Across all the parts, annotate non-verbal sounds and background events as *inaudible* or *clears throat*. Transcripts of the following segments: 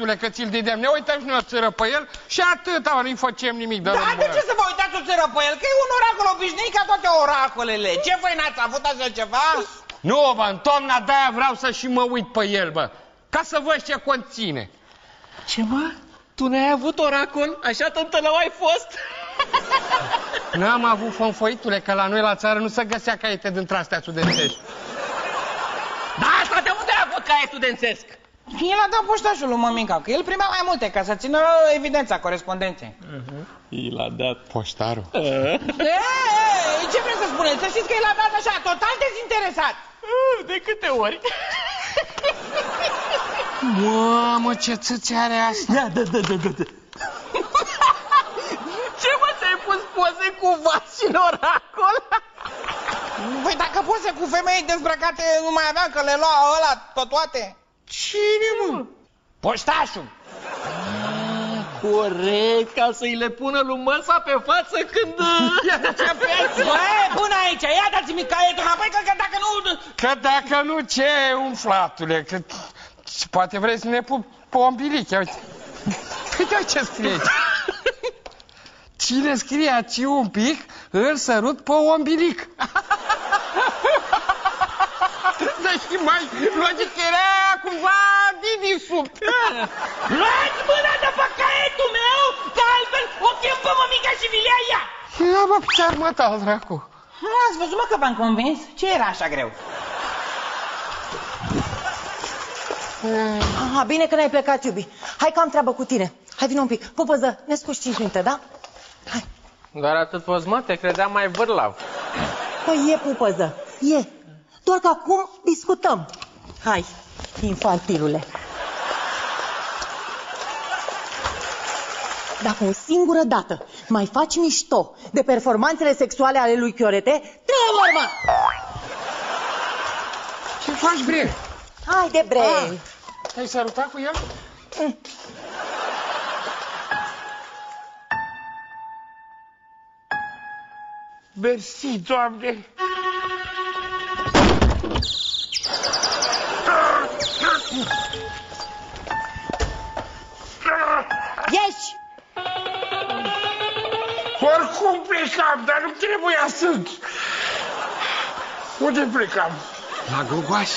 mă, disperatule, că ți-l dădeam. Ne uităm și noi o țără pe el și atât, mă, nu-i facem nimic de Da, rău, de bă. ce să vă uitați o țără pe el? Că e un oracol obișnuit ca toate oracolele. Ce voi n-ați avut așa ceva? Nu, bă, în toamna de-aia vreau să și mă uit pe el, bă. Ca să văd ce conține. Ce mă? Tu n-ai avut oracol? Așa tântălău ai fost? N-am avut fonfoitule, că la noi la țară nu se găsea caiete dintre astea studențești. Da, asta de unde ai avut caietul de înțesc? El a dat poștașul lui mămica, că el primea mai multe ca să țină evidența corespondenței. I l-a dat. Poștarul. *laughs* Ei, ce vreți să spuneți? Să știți că el a dat așa, total dezinteresat. De câte ori? Mamă, ce țâți are asta? Da, da, da, da, da. da. Ce mă, ți-ai pus poze cu vas și în oracol? Păi dacă poze cu femei dezbrăcate nu mai aveam, că le lua ăla pe toate. Cine, mă? Poștașul. Corect, ca să-i le pună lui măsa pe față când... *laughs* Ia ce Băi, până aici, ia dați-mi caietul înapoi, că, că dacă nu... Că dacă nu, ce umflatule? Că... Poate vrei să ne pup pe ombilic, ia uite. Uite ce scrie aici. *laughs* Cine scrie aici un pic, îl sărut pe ombilic. *laughs* Deci mai logic era cumva Didi sub. *laughs* Luați mâna de pe caietul meu, că altfel o chem pe mămica și vi le ia ea. Ia mă, ce-ar mă tal, dracu. Ați văzut, mă, că v-am convins? Ce era așa greu? Aha, bine că n-ai plecat, iubi. Hai că am treabă cu tine. Hai, vină un pic. Pupăză, ne scuși 5 minute, da? Hai. Doar atât poți, mă? Te credeam mai vârlav. Păi e pupăză, e. Doar că acum discutăm. Hai, infantilule. Dacă o singură dată mai faci mișto de performanțele sexuale ale lui Chiorete, trebuie mormă! Ce faci, bre? Hai de bre! Ah. Ai sărutat cu el? Mersi, Doamne! Ieși! Oricum plecam, dar nu trebuia să... Unde plecam? La Gogoaș.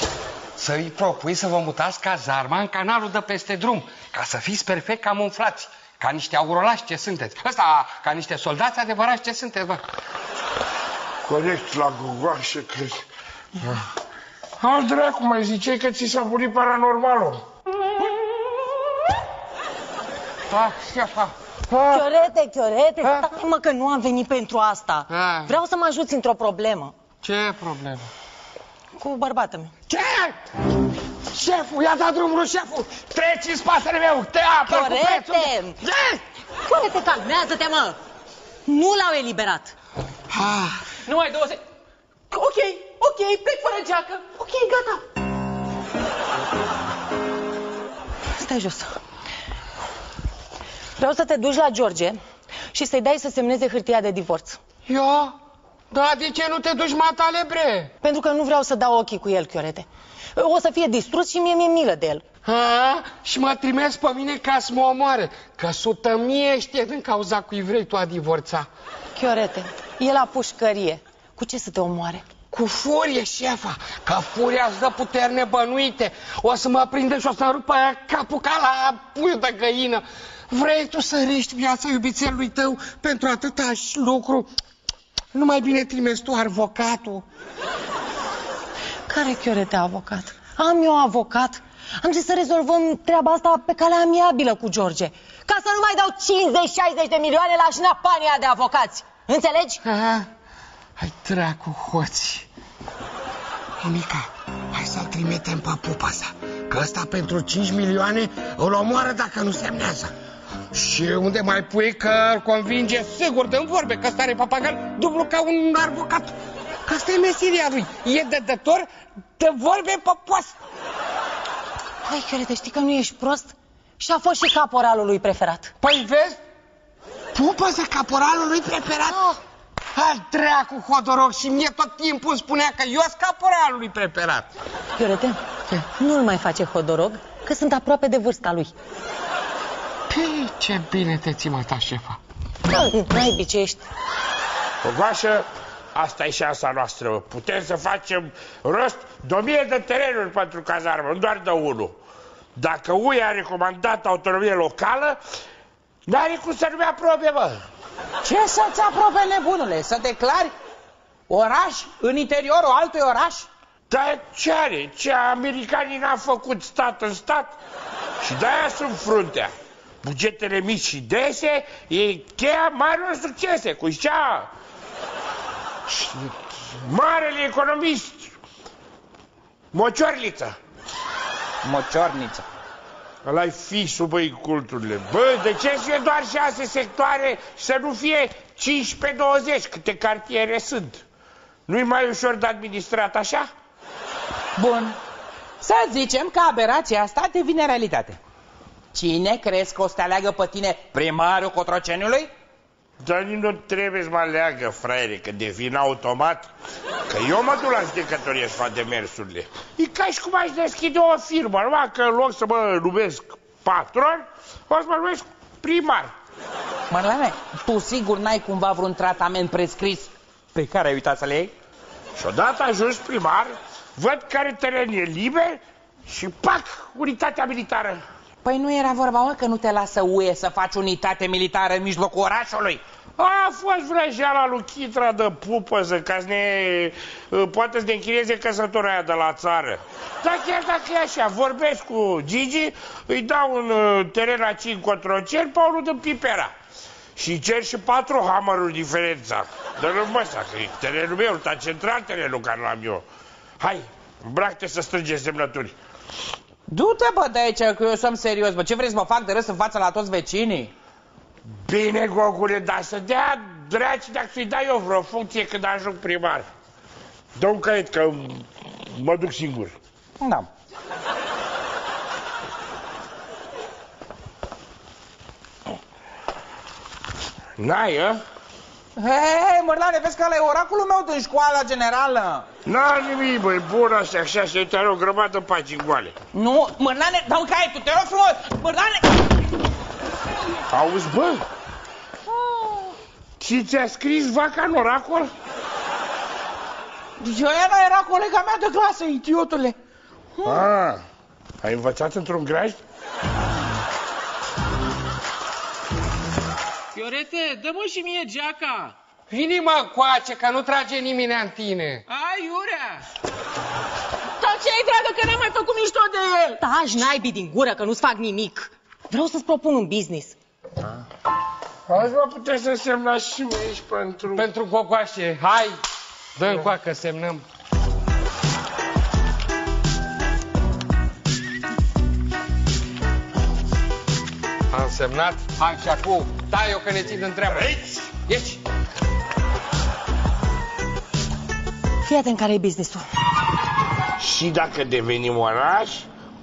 Să-i propui să vă mutați cazarma în canalul de peste drum, ca să fiți perfect camuflați, ca niște aurolași ce sunteți. Ăsta, ca niște soldați adevărați ce sunteți, bă. Corect la gugoașe, că... Al dracu, mai ziceai că ți s-a murit paranormalul. Ah, șefa. Chiorete, Chiorete, Ha? stai mă că nu am venit pentru asta. Ha. Vreau să mă ajuți într-o problemă Ce problemă? cu bărbatul meu. Ce? Șeful, i-a dat drumul lui șeful! Treci în spatele meu, te apă cu Chiorete! prețul! Ce? Chiorete, calmează-te, mă! Nu l-au eliberat. Ah, Numai două se... Ok, ok, plec fără geacă. Ok, gata. Stai jos. Vreau să te duci la George și să-i dai să semneze hârtia de divorț. eu? Da, de ce nu te duci matale, bre? Pentru că nu vreau să dau ochii cu el, Chiorete. O să fie distrus și mie mi-e milă de el. Ha? Și mă trimis pe mine ca să mă omoare. Că sută mie știe din cauza cui vrei tu a divorța. Chiorete, e la pușcărie. Cu ce să te omoare? Cu furie, șefa, că furia îți dă puteri nebănuite. O să mă prinde și o să rupă capul ca la puiul de găină. Vrei tu să riști viața iubițelului tău pentru atâta lucru? Nu mai bine trimis tu avocatul. Care Chiorete avocat? Am eu avocat. Am zis să rezolvăm treaba asta pe calea amiabilă cu George. Ca să nu mai dau 50-60 de milioane la șnapania de avocați. Înțelegi? Aha. Hai dracu, hoți. Mica, hai să-l trimitem pe pupa sa. Că ăsta pentru 5 milioane îl omoară dacă nu semnează. Și unde mai pui că îl convinge sigur de vorbe, că ăsta are papagal dublu ca un avocat. Că asta e meseria lui. E dădător de vorbe pe post. Hai, Chiorete, știi că nu ești prost? Și a fost și caporalul lui preferat. Păi vezi? Pupă să caporalul lui preferat. Ah, Al dracu Hodoroc și mie tot timpul îmi spunea că eu sunt caporalului preparat. Chiorete, nu-l mai face hodorog, că sunt aproape de vârsta lui. Păi, ce bine te ții, mă, ta șefa. N-ai bicești. Cocoașă, asta e șansa noastră. Putem să facem rost de o mie de terenuri pentru cazarmă, nu doar de unul. Dacă UE a recomandat autonomie locală, n-are cum să nu mi aprobe, mă. Ce să-ți aprobe, nebunule? Să declari oraș în interiorul altui oraș? Dar ce are? Ce americanii n-au făcut stat în stat? Și de-aia sunt fruntea. Bugetele mici și dese e cheia marilor succese, cu cea și marele economist Mociorliță. Mociorniță. Ăla-i fișul, băi, culturile. Bă, de ce să fie doar șase sectoare și să nu fie 15-20 câte cartiere sunt? Nu-i mai ușor de administrat așa? Bun. Să zicem că aberația asta devine realitate. Cine crezi că o să te aleagă pe tine primarul Cotroceniului? Dar nici nu trebuie să mă aleagă, fraiere, că devin automat. Că eu mă duc la judecătorie să fac demersurile. E ca și cum aș deschide o firmă, numai că în loc să mă numesc patron, o să mă numesc primar. Mărlane, tu sigur n-ai cumva vreun tratament prescris pe care ai uitat să le iei? Și odată ajuns primar, văd care teren e liber și pac, unitatea militară. Păi nu era vorba, mă, că nu te lasă UE să faci unitate militară în mijlocul orașului? A fost vrăjeala lui Chitra de pupăză ca să ne... uh, poate să ne închirieze căsătoria aia de la țară. Dar chiar dacă e așa, vorbesc cu Gigi, îi dau un uh, teren la 5 cotroceni pe unul din Pipera. Și cer și patru hammeruri diferența. Dar nu mă că e terenul meu, dar central terenul care l-am eu. Hai, îmbrac-te să strângem semnături. Du-te, bă, de aici, că eu sunt serios, bă. Ce vrei să mă fac de râs în fața la toți vecinii? Bine, Gogule, dar să dea draci dacă să-i dai eu vreo funcție când ajung primar. Dă un caiet că mă duc singur. Da. N-ai, ă? Hei, hei, mărlane, vezi că ăla e oracolul meu din școala generală. N-am nimic, băi, bun așa, așa, să uite, are o grămadă de pagini goale. Nu, mărlane, dau caietul, te rog frumos, mărlane! Auzi, bă? Și ți-a scris vaca în oracol? Eu ăla era colega mea de clasă, idiotule. Ah, ai învățat într-un grajd? Fiorete, dă-mă și mie geaca. Vini mă coace, că nu trage nimeni în tine. Ai, Iurea. Dar ce-i dragă că n-am mai făcut mișto de el? Taci naibii din gură, că nu-ți fac nimic. Vreau să-ți propun un business. Azi mă puteți să semnați și mie aici pentru... Pentru cocoașe, hai, dă-mi coacă, semnăm. Am semnat, hai și acum, dai eu că ne țin în treabă. Aici! Ieși! Fii atent care e businessul. Și dacă devenim oraș,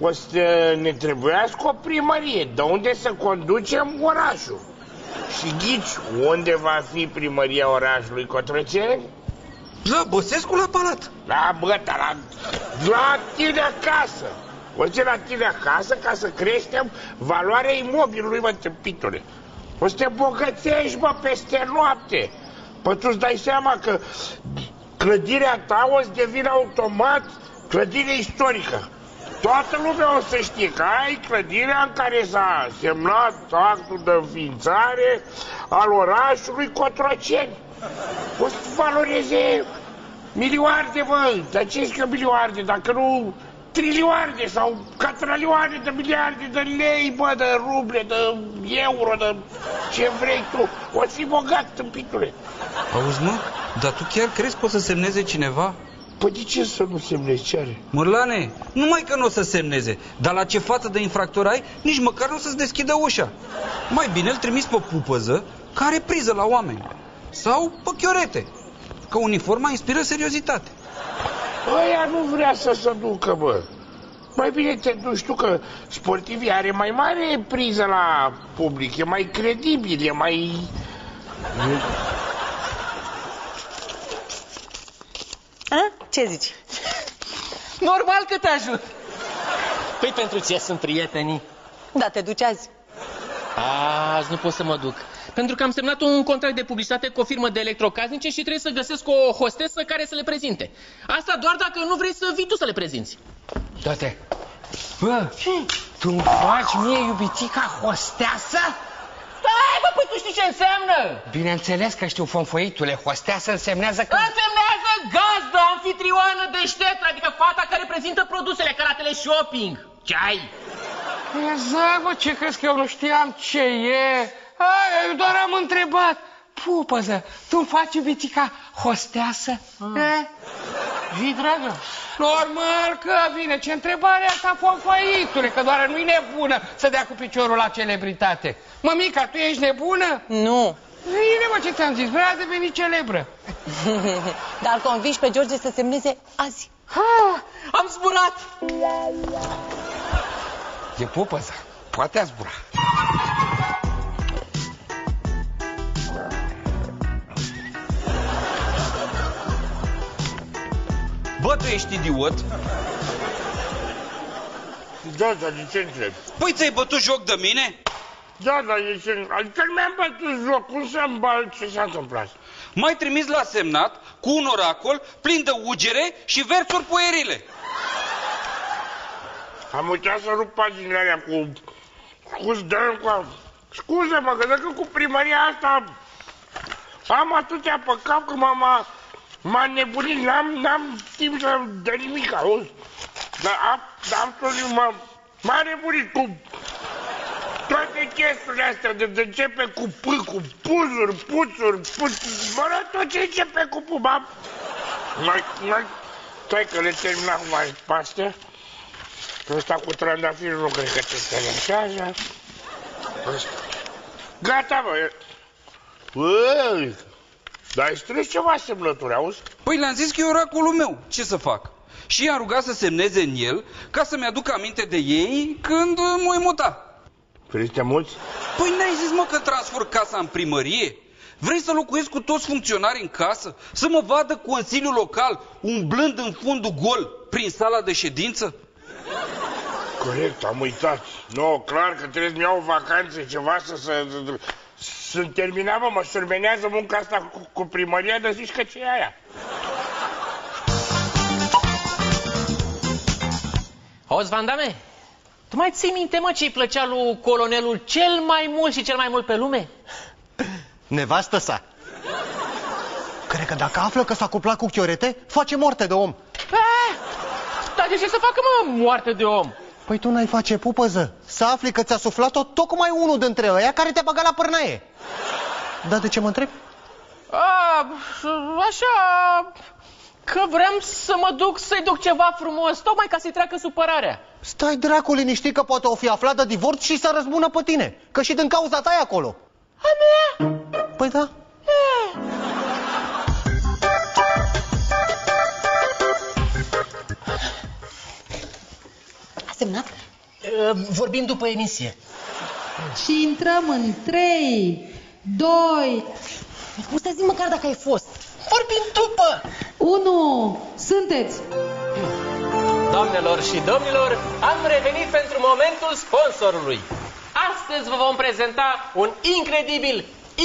o să ne trebuiască o primărie, de unde să conducem orașul. Și ghici, unde va fi primăria orașului Cotroceni? La Băsescu la palat. La băta, la, la tine acasă. O să la tine acasă ca să creștem valoarea imobilului, mă, tâmpitule. O să te bogățești, mă, peste noapte. Păi tu îți dai seama că clădirea ta o să devină automat clădire istorică. Toată lumea o să știe că ai clădirea în care s-a semnat actul de înființare al orașului Cotroceni. O să valoreze milioarde, bă, dar ce zic că milioarde, dacă nu trilioarde sau catralioane de miliarde de lei, bă, de ruble, de euro, de ce vrei tu. O să fii bogat, tâmpitule. Auzi, mă? Dar tu chiar crezi că o să semneze cineva? Păi de ce să nu semnezi ce are? Mărlane, numai că nu o să semneze, dar la ce față de infractor ai, nici măcar nu o să-ți deschidă ușa. Mai bine îl trimis pe pupăză, care are priză la oameni. Sau pe chiorete, că uniforma inspiră seriozitate. Ăia nu vrea să se ducă, bă. Mai bine te duci tu că sportivii are mai mare priză la public, e mai credibil, e mai... A? Ce zici? Normal că te ajut. Păi pentru ce sunt prietenii? Da, te duci azi. Azi nu pot să mă duc. Pentru că am semnat un contract de publicitate cu o firmă de electrocasnice și trebuie să găsesc o hostesă care să le prezinte. Asta doar dacă nu vrei să vii tu să le prezinți. Toate. Bă, tu îmi faci mie iubitica hosteasă? Stai, bă, păi tu știi ce înseamnă? Bineînțeles că știu, fonfoitule, hosteasă însemnează că... Însemnează gazdă, anfitrioană deșteptă, adică fata care prezintă produsele ca la teleshopping. Ce ai? Exact, bă, ce crezi că eu nu știam ce e? Ai, eu doar am întrebat. Pupăză, tu îmi faci iubitica hosteasă? E? Vii, dragă? Normal că vine. Ce întrebare asta, fonfoitule, că doar nu-i nebună să dea cu piciorul la celebritate. Mămica, tu ești nebună? Nu. Bine, mă, ce ți-am zis, vrea deveni celebră. *laughs* Dar îl convingi pe George să semneze azi. Ha, am zburat! E pupăza, poate a zbura. Bă, tu ești idiot? Da, dar de ce întreb? Păi ți-ai bătut joc de mine? Da, dar de ce? Adică nu mi-am bătut joc, cum să-mi bal, ce s-a întâmplat? M-ai trimis la semnat cu un oracol plin de ugere și versuri puerile. Am uitat să rup paginile alea cu... cu zdărân, cu... Scuze-mă, că dacă cu primăria asta am atâtea pe cap că m-a, m-a nebunit, n-am, n-am timp să de nimic, auzi? Dar am, absolut m-a, m-a nebunit cu toate chesturile astea, de, de începe cu P, cu puzuri, puțuri, puțuri, mă rog, tot ce începe cu P, m-am... Mai, mai, stai că le terminam mai paste. Ăsta cu trandafir nu cred că te interesează. Ăsta. Gata, bă. e- Băi, dar ai strâns ceva semnături, auzi? Păi le-am zis că e oracolul meu. Ce să fac? Și i-am rugat să semneze în el ca să-mi aduc aminte de ei când uh, mă muta. Ferite mulți? Păi n-ai zis, mă, că transfer casa în primărie? Vrei să locuiesc cu toți funcționarii în casă? Să mă vadă Consiliul Local umblând în fundul gol prin sala de ședință? Corect, am uitat. Nu, clar că trebuie să-mi iau vacanțe, ceva să... să, să sunt terminat, mă, mă surmenează munca asta cu, cu primăria, dar zici că ce e aia? Auzi, Vandame, tu mai ții minte, mă, ce-i plăcea lui colonelul cel mai mult și cel mai mult pe lume? Nevastă sa. Cred că dacă află că s-a cuplat cu Chiorete, face moarte de om. Eh, dar de ce să facă, mă, moarte de om? Păi tu n-ai face pupăză. Să afli că ți-a suflat-o tocmai unul dintre ăia care te-a băgat la pârnaie. Dar de ce mă întreb? A, așa, că vrem să mă duc să-i duc ceva frumos, tocmai ca să-i treacă supărarea. Stai dracu liniștit că poate o fi aflat de divorț și să răzbună pe tine. Că și din cauza ta e acolo. A mea? Păi da. A semnat? Uh, Vorbim după emisie. Și intrăm în 3, 2, Nu stai zi măcar dacă ai fost. Vorbim după! 1. Sunteți! Doamnelor și domnilor, am revenit pentru momentul sponsorului. Astăzi vă vom prezenta un incredibil,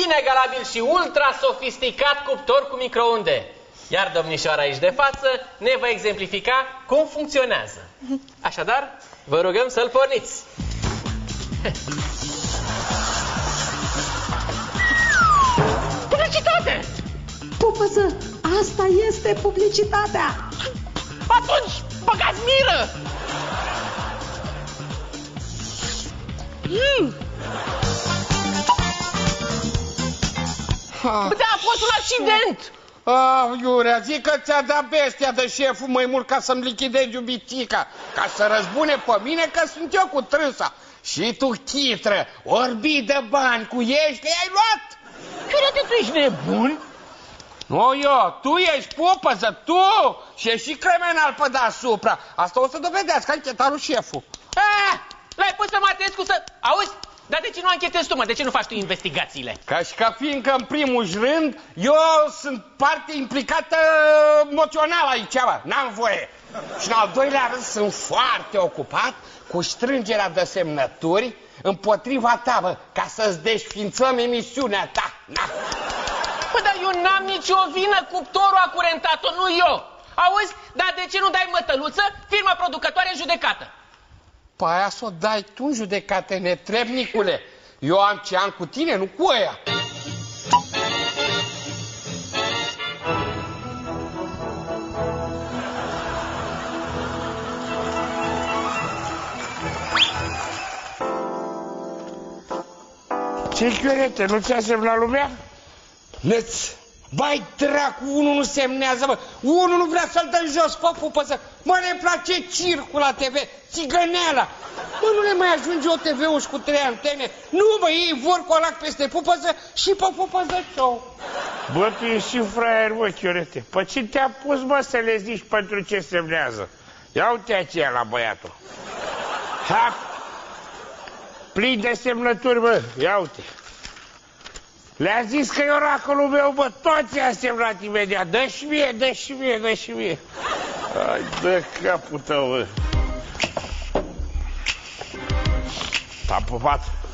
inegalabil și ultra sofisticat cuptor cu microunde. Iar domnișoara aici de față ne va exemplifica cum funcționează. Așadar, vă rugăm să-l porniți. Publicitate! Pupăță, asta este publicitatea! Atunci, băgați miră! Mm. Da, a fost un accident! Ah, Iurea, zic că ți-a dat bestia de șeful mai mult ca să-mi lichidezi iubitica, ca să răzbune pe mine că sunt eu cu trânsa. Și tu, chitră, orbi de bani cu ești, le-ai luat? Crede, tu ești nebun? Nu eu, tu ești pupăză, tu și e și criminal pe deasupra. Asta o să dovedească anchetarul șeful. Ah, l-ai pus pe Matescu să... Auzi, Dar de ce nu anchetezi tu, mă? De ce nu faci tu investigațiile? Ca și ca fiindcă, în primul rând, eu sunt parte implicată emoțional aici, bă. N-am voie. Și în al doilea rând, sunt foarte ocupat cu strângerea de semnături împotriva ta, bă, ca să-ți desfințăm emisiunea ta. Na. Păi, dar eu n-am nicio vină, cuptorul a curentat-o, nu eu. Auzi, dar de ce nu dai mătăluță, firma producătoare în judecată? Păi aia să o dai tu în judecată, netrebnicule. Eu am ce am cu tine, nu cu ăia. Ce chiorete, nu ți-a semnat lumea? Neț, bai dracu, unul nu semnează, mă. Unul nu vrea să-l dă jos, fă pupăță. Mă, ne place circul la TV, țigăneala. Mă, nu le mai ajunge o TV-ul cu trei antene. Nu, mă, ei vor colac peste pupăță și pe pupăță show. Bă, tu ești și fraier, bă, chiorete. Păi ce te-a pus, mă, să le zici pentru ce semnează? Ia uite aceea la băiatul. Ha! Plin de semnături, bă, ia uite. Le-a zis că e oracolul meu, bă, toți a semnat imediat. dă și mie, dă și mie, dă și mie. Hai, dă capul tău, bă. T-am pupat.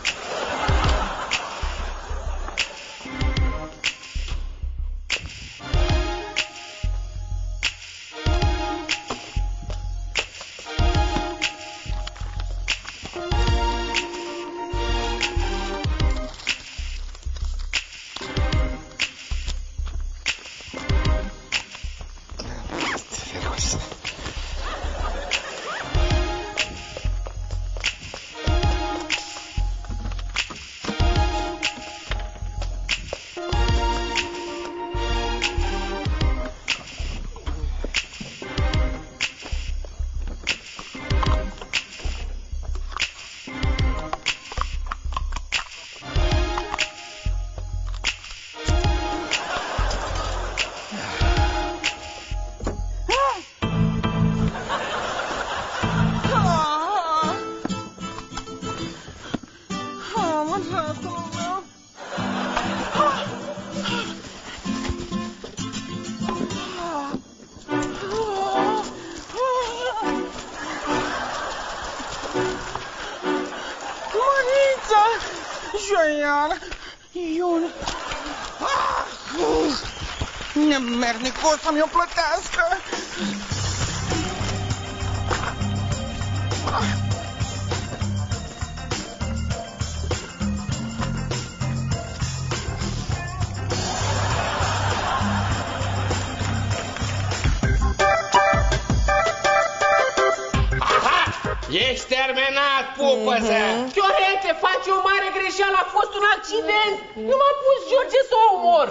Ești terminat, pupăță. Chiorete, faci o mare greșeală, a fost un accident. Nu m-a pus George să o omor.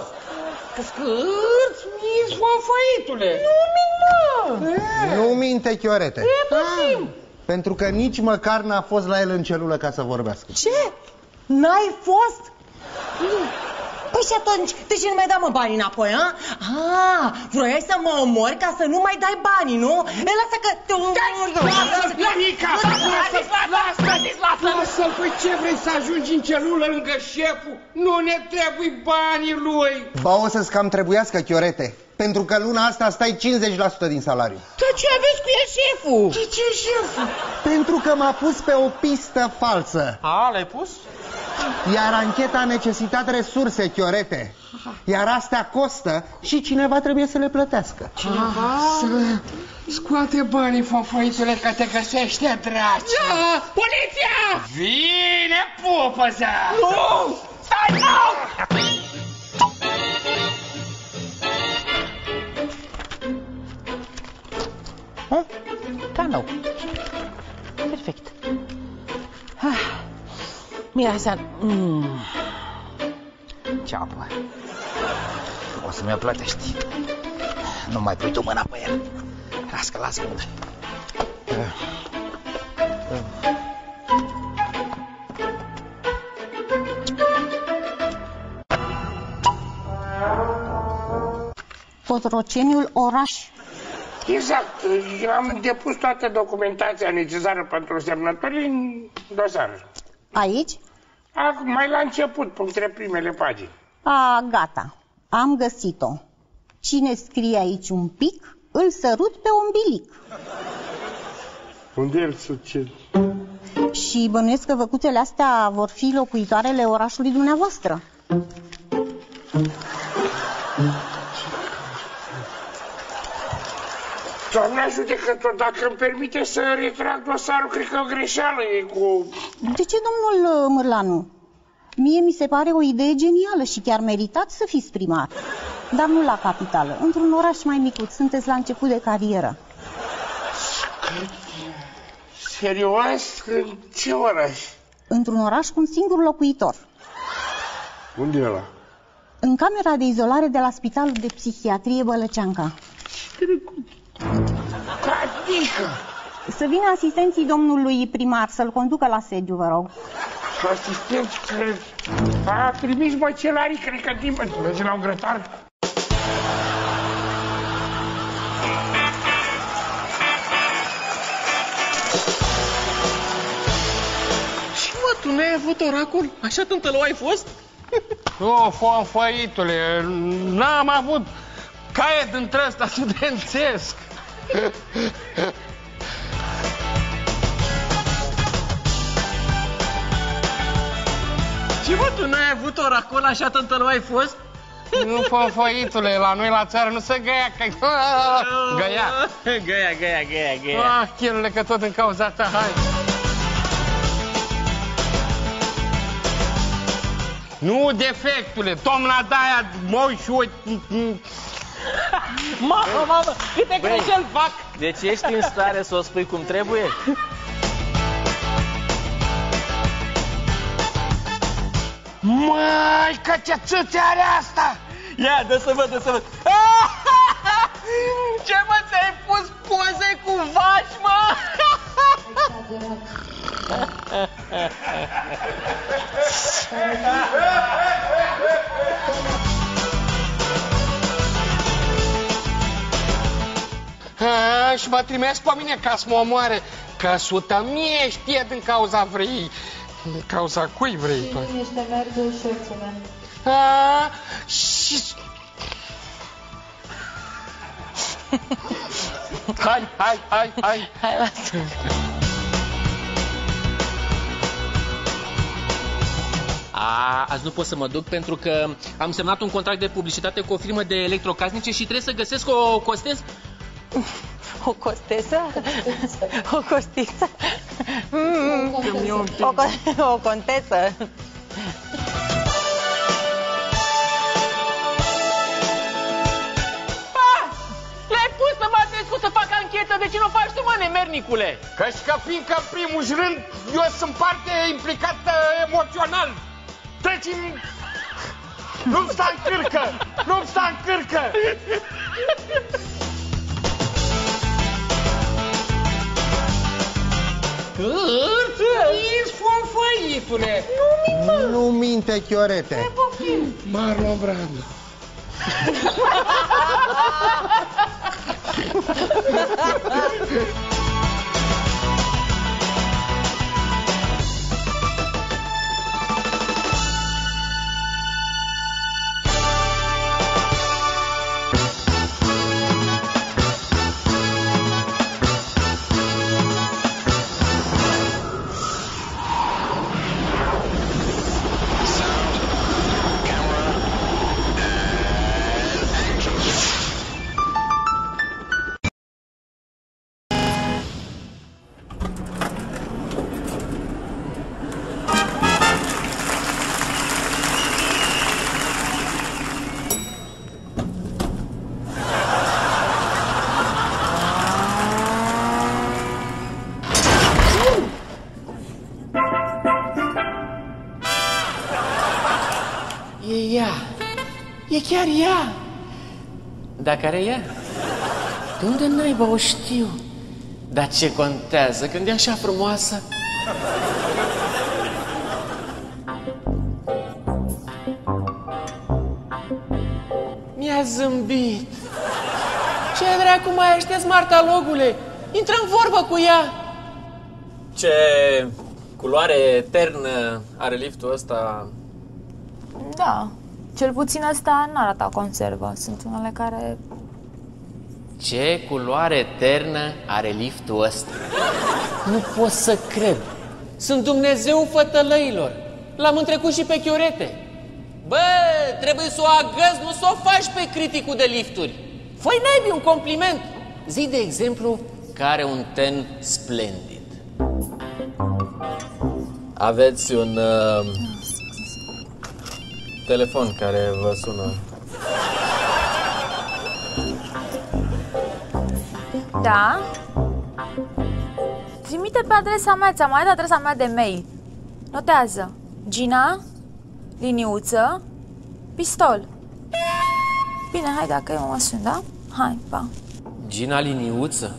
Scârți, mi foafaitule. Nu mint, mă. Nu minte, Chiorete. Puțin. Pentru că nici măcar n-a fost la el în celulă ca să vorbească. Ce? N-ai fost? Păi și atunci, de ce nu mai dai mă banii înapoi, a? Ah, vroiai să mă omori ca să nu mai dai banii, nu? E, lasă că te omor. Lasă-l, Ionica! Lasă-l, lasă-l, lasă-l! Păi ce vrei să ajungi în celulă lângă șeful? Nu ne trebuie banii lui! Ba o să-ți cam trebuiască, Chiorete. Pentru că luna asta stai 50% din salariu. Dar ce aveți cu el, șeful? De ce șeful? Pentru că m-a pus pe o pistă falsă. A, l-ai pus? Iar ancheta a necesitat resurse, Chiorete. Iar astea costă și cineva trebuie să le plătească. Să scoate banii, fofaitule, că te găsește draci. Da, poliția! Vine pupăza! Nu! Stai, nu! Hă? Ca nou. Perfect. Ah. Mireasa... Mm. Ceapă. O să mi-o plătești. Nu mai pui tu mâna pe el. Lasă-că la ascund. Cotroceniul oraș. Exact. Eu am depus toată documentația necesară pentru semnături în dosar. Aici? Acum, mai la început, punctele primele pagini. A, gata. Am găsit-o. Cine scrie aici un pic, îl sărut pe umbilic. Unde el succes? Și bănuiesc că văcuțele astea vor fi locuitoarele orașului dumneavoastră. Doamna judecător, dacă îmi permite să retrag dosarul, cred că o greșeală e cu... De ce, domnul uh, Mârlanu? Mie mi se pare o idee genială și chiar meritați să fiți primar. Dar nu la capitală, într-un oraș mai micuț, sunteți la început de carieră. Serios? În ce oraș? Într-un oraș cu un singur locuitor. Unde e ăla? În camera de izolare de la Spitalul de Psihiatrie Bălăceanca. Adică? Să vină asistenții domnului primar să-l conducă la sediu, vă rog. Asistenți, cred. A trimis măcelarii, cred că din... Merge la un grătar? Și mă, tu n-ai avut oracol? Așa tântălău ai fost? Nu, fonfăitule, n-am avut caie dintre ăsta studențesc. *laughs* Și mă, tu n-ai avut oracol? Așa tântălău ai fost? *laughs* Nu, fonfăitule, la noi la țară nu se găia, că... *laughs* Găia. Găia, găia, găia, găia. Ah, chelule, că tot în cauza ta, hai. Nu, defectule, tomna de-aia, moșu, *laughs* Mamă, mamă, câte Băi. greșeli fac! Deci ești în stare să o spui cum trebuie? Măi, că ce țâțe are asta! Ia, dă să văd, dă să văd. *laughs* Ce mă, ți-ai pus poze cu vaci, mă? *laughs* A, și mă trimis pe mine ca să mă omoare. Că sută mie știe din cauza vrei. Din cauza cui vrei tu? Este mergul șorțule. A, și... *laughs* Hai, hai, hai, hai. Hai, lasă. A, azi nu pot să mă duc pentru că am semnat un contract de publicitate cu o firmă de electrocasnice și trebuie să găsesc o costes. *laughs* O costesă? *laughs* O costiță? Mm, o, co- *laughs* o contesă? Ah! Le-ai pus pe Matescu să facă anchetă, de ce nu o faci tu, mă, nemernicule? Că și că fiindcă în primul rând eu sunt parte implicată emoțional. Treci în... Nu-mi sta în cârcă! Nu-mi sta în cârcă! Ești fonfăitule! Nu minte, Chiorete. Marlon Brando. E chiar ea. Dar care e ea? De unde naiba o știu? Dar ce contează când e așa frumoasă? Mi-a zâmbit. Ce dracu mai aștept, Marta Logule? Intră în vorbă cu ea. Ce culoare eternă are liftul ăsta? Da. Cel puțin ăsta nu arată conservă. Sunt unele care... Ce culoare eternă are liftul ăsta? Nu pot să cred. Sunt Dumnezeu fătălăilor. L-am întrecut și pe chiorete. Bă, trebuie să o agăzi, nu să o faci pe criticul de lifturi. Făi naibii un compliment. Zi, de exemplu, că are un ten splendid. Aveți un uh, telefon care vă sună. Da? Trimite pe adresa mea, ți-am mai dat adresa mea de mail. Notează. Gina, liniuță, pistol. Bine, hai dacă eu mă sun, da? Hai, pa. Gina Liniuță?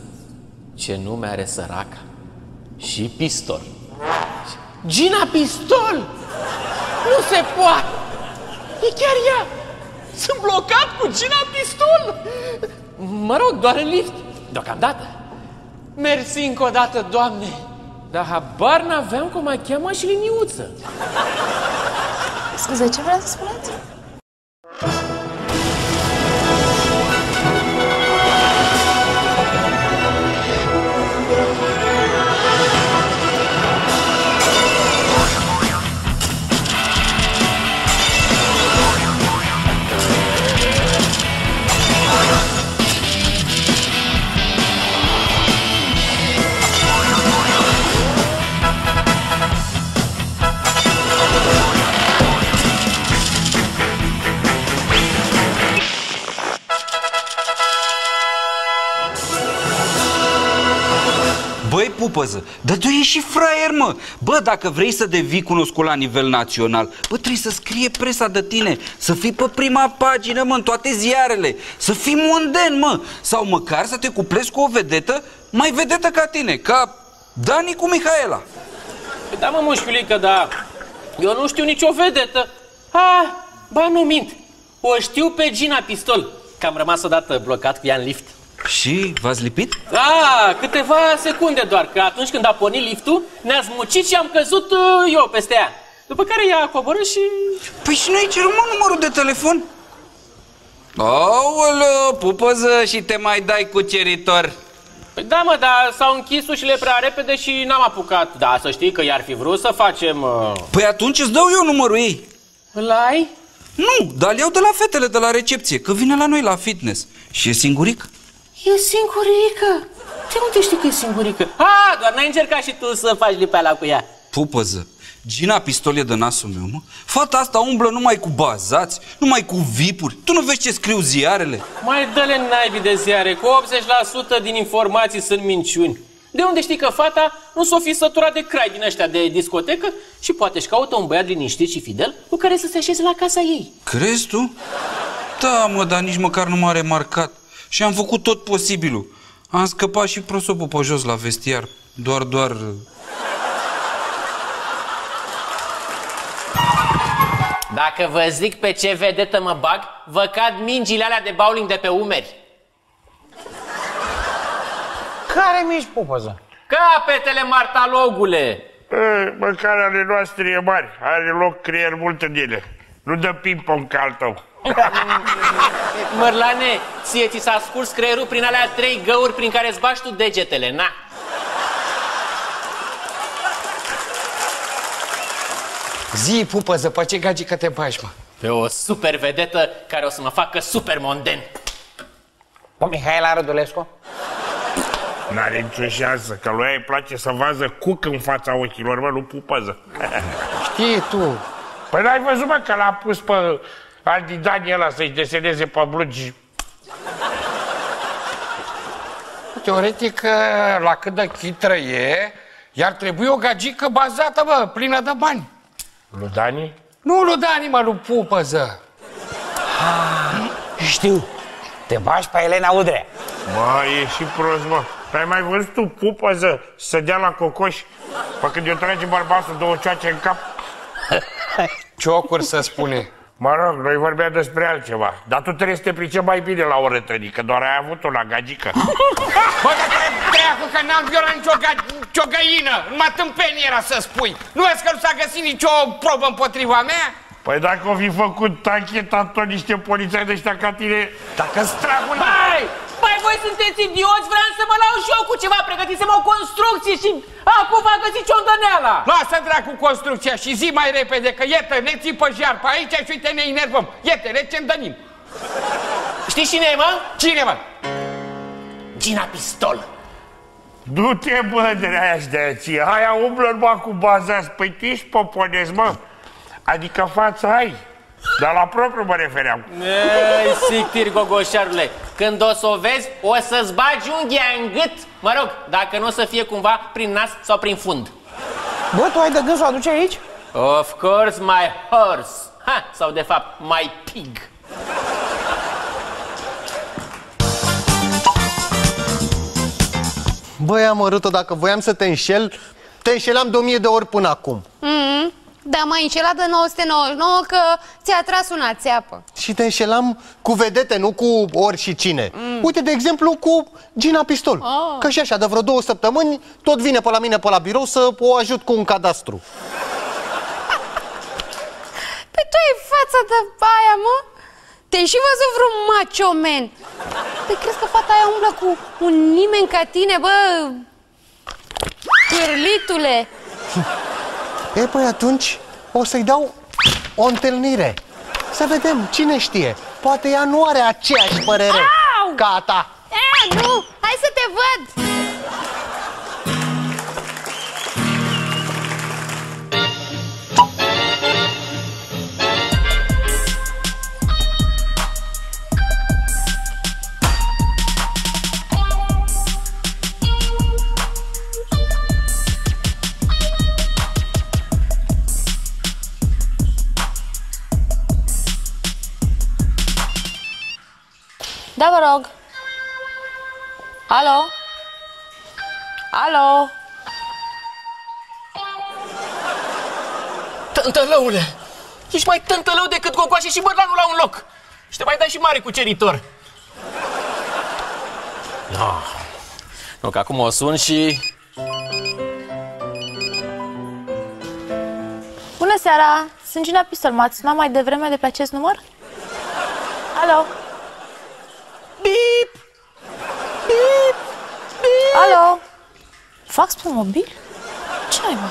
Ce nume are săraca? Și pistol. Gina Pistol! Nu se poate! E chiar ea! Sunt blocat cu Gina Pistol! Mă rog, doar în lift. Deocamdată. Mersi încă o dată, Doamne! Dar habar n-aveam cum mai cheamă și liniuță. Scuze, ce vreau să spuneți? Pupăză, dar tu ești și fraier, mă Bă, dacă vrei să devii cunoscut la nivel național Bă, trebuie să scrie presa de tine Să fii pe prima pagină, mă, în toate ziarele Să fii monden, mă Sau măcar să te cuplezi cu o vedetă Mai vedetă ca tine, ca Dani cu Mihaela Păi Da, mă, mușchiulică, da. Eu nu știu nicio vedetă. Ah, ba, nu mint. O știu pe Gina Pistol, că am rămas odată blocat cu ea în lift. Și v-ați lipit? Da, câteva secunde doar, că atunci când a pornit liftul, ne-a zmucit și am căzut uh, eu peste ea. După care ea a coborât și... Păi și nu ai cerut, mă, numărul de telefon? Aoleu, pupăză și te mai dai cu ceritor Păi da, mă, dar s-au închis ușile prea repede și n-am apucat. Da, să știi că i-ar fi vrut să facem... Uh... Păi atunci îți dau eu numărul ei Îl ai? Nu, dar îl iau de la fetele de la recepție Că vine la noi la fitness Și e singuric E singurică. De unde știi că e singurică? A, doar n-ai încercat și tu să faci lipeala cu ea. Pupăză Gina pistolie de nasul meu, mă Fata asta umblă numai cu bazați Numai cu vipuri Tu nu vezi ce scriu ziarele? Mai dă-le naibii de ziare, cu 80% din informații sunt minciuni. De unde știi că fata nu s-o fi săturat de crai din ăștia de discotecă și poate își caută un băiat liniștit și fidel cu care să se așeze la casa ei. Crezi tu? Da, mă, dar nici măcar nu m-a remarcat Și am făcut tot posibilul Am scăpat și prosopul pe jos la vestiar Doar, doar... Dacă vă zic pe ce vedetă mă bag, vă cad mingile alea de bowling de pe umeri. Care mici, pupăză? Capetele martalogule! E, măcar ale noastre e mari, are loc creier mult în ele. Nu dă ping-pong ca al tău. *laughs* Mărlane, ție ți s-a scurs creierul prin alea trei găuri prin care îți bași tu degetele, na? Zi, pupăză, pe ce gagică te bagi, mă? Pe o super vedetă care o să mă facă super monden. Pe Mihaela Rădulescu? N-are nicio șansă, că lui ea îi place să vază cuc în fața ochilor, mă, nu pupăză. Știi tu. Păi n-ai văzut, mă, că l-a pus pe Aldi Dani ăla să-și deseneze pe blugi. Teoretic, la cât de chitră e, iar trebui o gagică bazată, bă, plină de bani. Lui Dani? Nu lui Dani, mă, lui Pupăză. Știu. Te bagi pe Elena Udrea. Mă, e și prost, mă. Ai mai văzut tu pupăză să dea la cocoș? Pă când eu trage bărbatul două cioace în cap, Ciocuri să spune. Mă rog, noi vorbeam despre altceva. Dar tu trebuie să te pricepi mai bine la o rătănică, doar ai avut una gagică. Bă, dar treacu că n-am violat nicio, ga- nicio găină. Numai tâmpenie era să spui. Nu vezi că nu s-a găsit nicio probă împotriva mea? Păi dacă o fi făcut ancheta tot niște polițai de ăștia ca tine, dacă stragul... Hai! Păi voi sunteți idioți, vreau să mă lau și eu cu ceva, pregătisem o construcție și acum v-a găsit ciondăneala. Lasă dracu construcția și zi mai repede că iată, ne țipă jar pe aici și uite ne enervăm. Iată, ne cendănim. Știi cine e, mă? Cine, mă? Gina Pistol. Du-te, bă, de aia și de aia ție. Aia umblă numai cu bazați. Păi tu ești poponez, mă. Adică fața ai. Dar la propriu mă refeream. Ei, sictir, gogoșarule, când o să o vezi, o să-ți bagi unghia în gât. Mă rog, dacă nu o să fie cumva prin nas sau prin fund. Bă, tu ai de gând să o aduci aici? Of course, my horse. Ha, sau de fapt, my pig. Băi, amărâtă, dacă voiam să te înșel, te înșelam de o mie de ori până acum. Mm, da, m-ai înșelat de 999 că ți-a tras una țeapă. Și te înșelam cu vedete, nu cu ori și cine. Mm. Uite, de exemplu, cu Gina Pistol. Oh. Că și așa, de vreo două săptămâni, tot vine pe la mine pe la birou să o ajut cu un cadastru. *laughs* Păi tu ai fața de aia, mă? Te-ai și văzut vreun macho man? Păi crezi că fata aia umblă cu un nimeni ca tine, bă? Cârlitule! *laughs* E, păi atunci o să-i dau o întâlnire. Să vedem, cine știe. Poate ea nu are aceeași părere Au! ca a ta. E, nu! Hai să te văd! Da, vă rog. Alo? Alo? Tântălăule, ești mai tântălău decât gogoașe și bărlanul la un loc. Și te mai dai și mare cuceritor. No. Nu, că acum o sun și... Bună seara! Sunt Gina Pistol. M-ați sunat mai devreme de pe acest număr? Alo? Bip! Alo? Fax pe mobil? Ce ai, mă?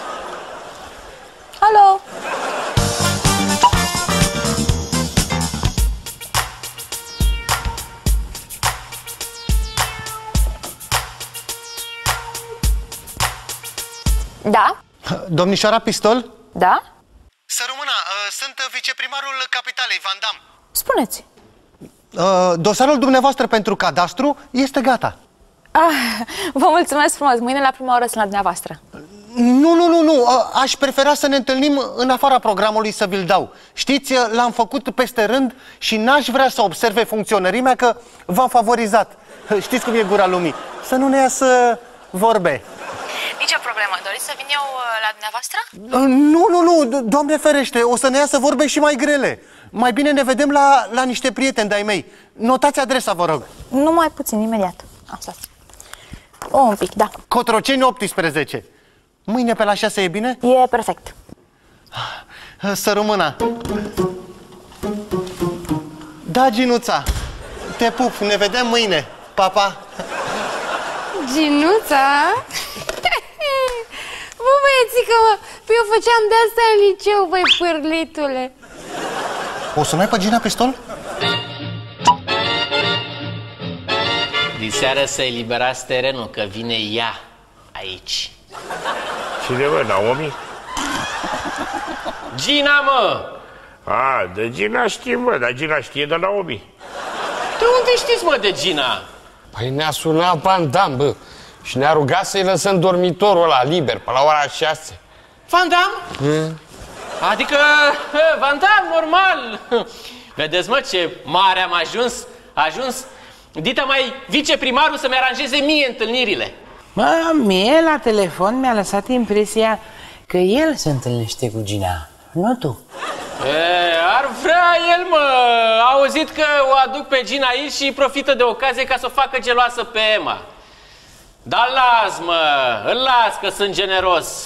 Alo? Da? Domnișoara Pistol? Da? Să rămână, sunt viceprimarul Capitalei, Van Dam. Spuneți. Uh, dosarul dumneavoastră pentru cadastru este gata. Ah, vă mulțumesc frumos. Mâine la prima oră sunt la dumneavoastră. Nu, nu, nu, nu. A- Aș prefera să ne întâlnim în afara programului să vi-l dau. Știți, l-am făcut peste rând și n-aș vrea să observe funcționărimea că v-am favorizat. *laughs* Știți cum e gura lumii. Să nu ne iasă vorbe. Nici o problemă. Doriți să vin eu uh, la dumneavoastră? Nu, nu, nu, do- doamne ferește, o să ne iasă vorbe și mai grele. Mai bine ne vedem la, la niște prieteni de-ai mei. Notați adresa, vă rog. Numai puțin, imediat. Am stat. O, un pic, da. Cotroceni 18. Mâine pe la 6 e bine? E perfect. Să rămână. Da, Ginuța. Te pup, ne vedem mâine. Pa, pa. Ginuța? *laughs* Bă, băiețică, mă, păi eu făceam de asta în liceu, băi, pârlitule. O sunai pe Gina Pistol? Diseară să eliberați terenul, că vine ea aici. Cine, mă, Naomi? Gina, mă! A, de Gina știe, mă, dar Gina știe de Naomi. De unde știți, mă, de Gina? Păi ne-a sunat Van Damme, bă, și ne-a rugat să-i lăsăm dormitorul ăla liber, pe la ora 6. Van Damme? Adică, hă, *laughs* Van Damme, normal. *laughs* Vedeți, mă, ce mare am ajuns? A ajuns Dita mai viceprimarul să-mi aranjeze mie întâlnirile. Mă, mie la telefon mi-a lăsat impresia că el se întâlnește cu Gina, nu tu. E, ar vrea el, mă. A auzit că o aduc pe Gina aici și profită de ocazie ca să o facă geloasă pe Emma. Dar las, mă, îl las că sunt generos.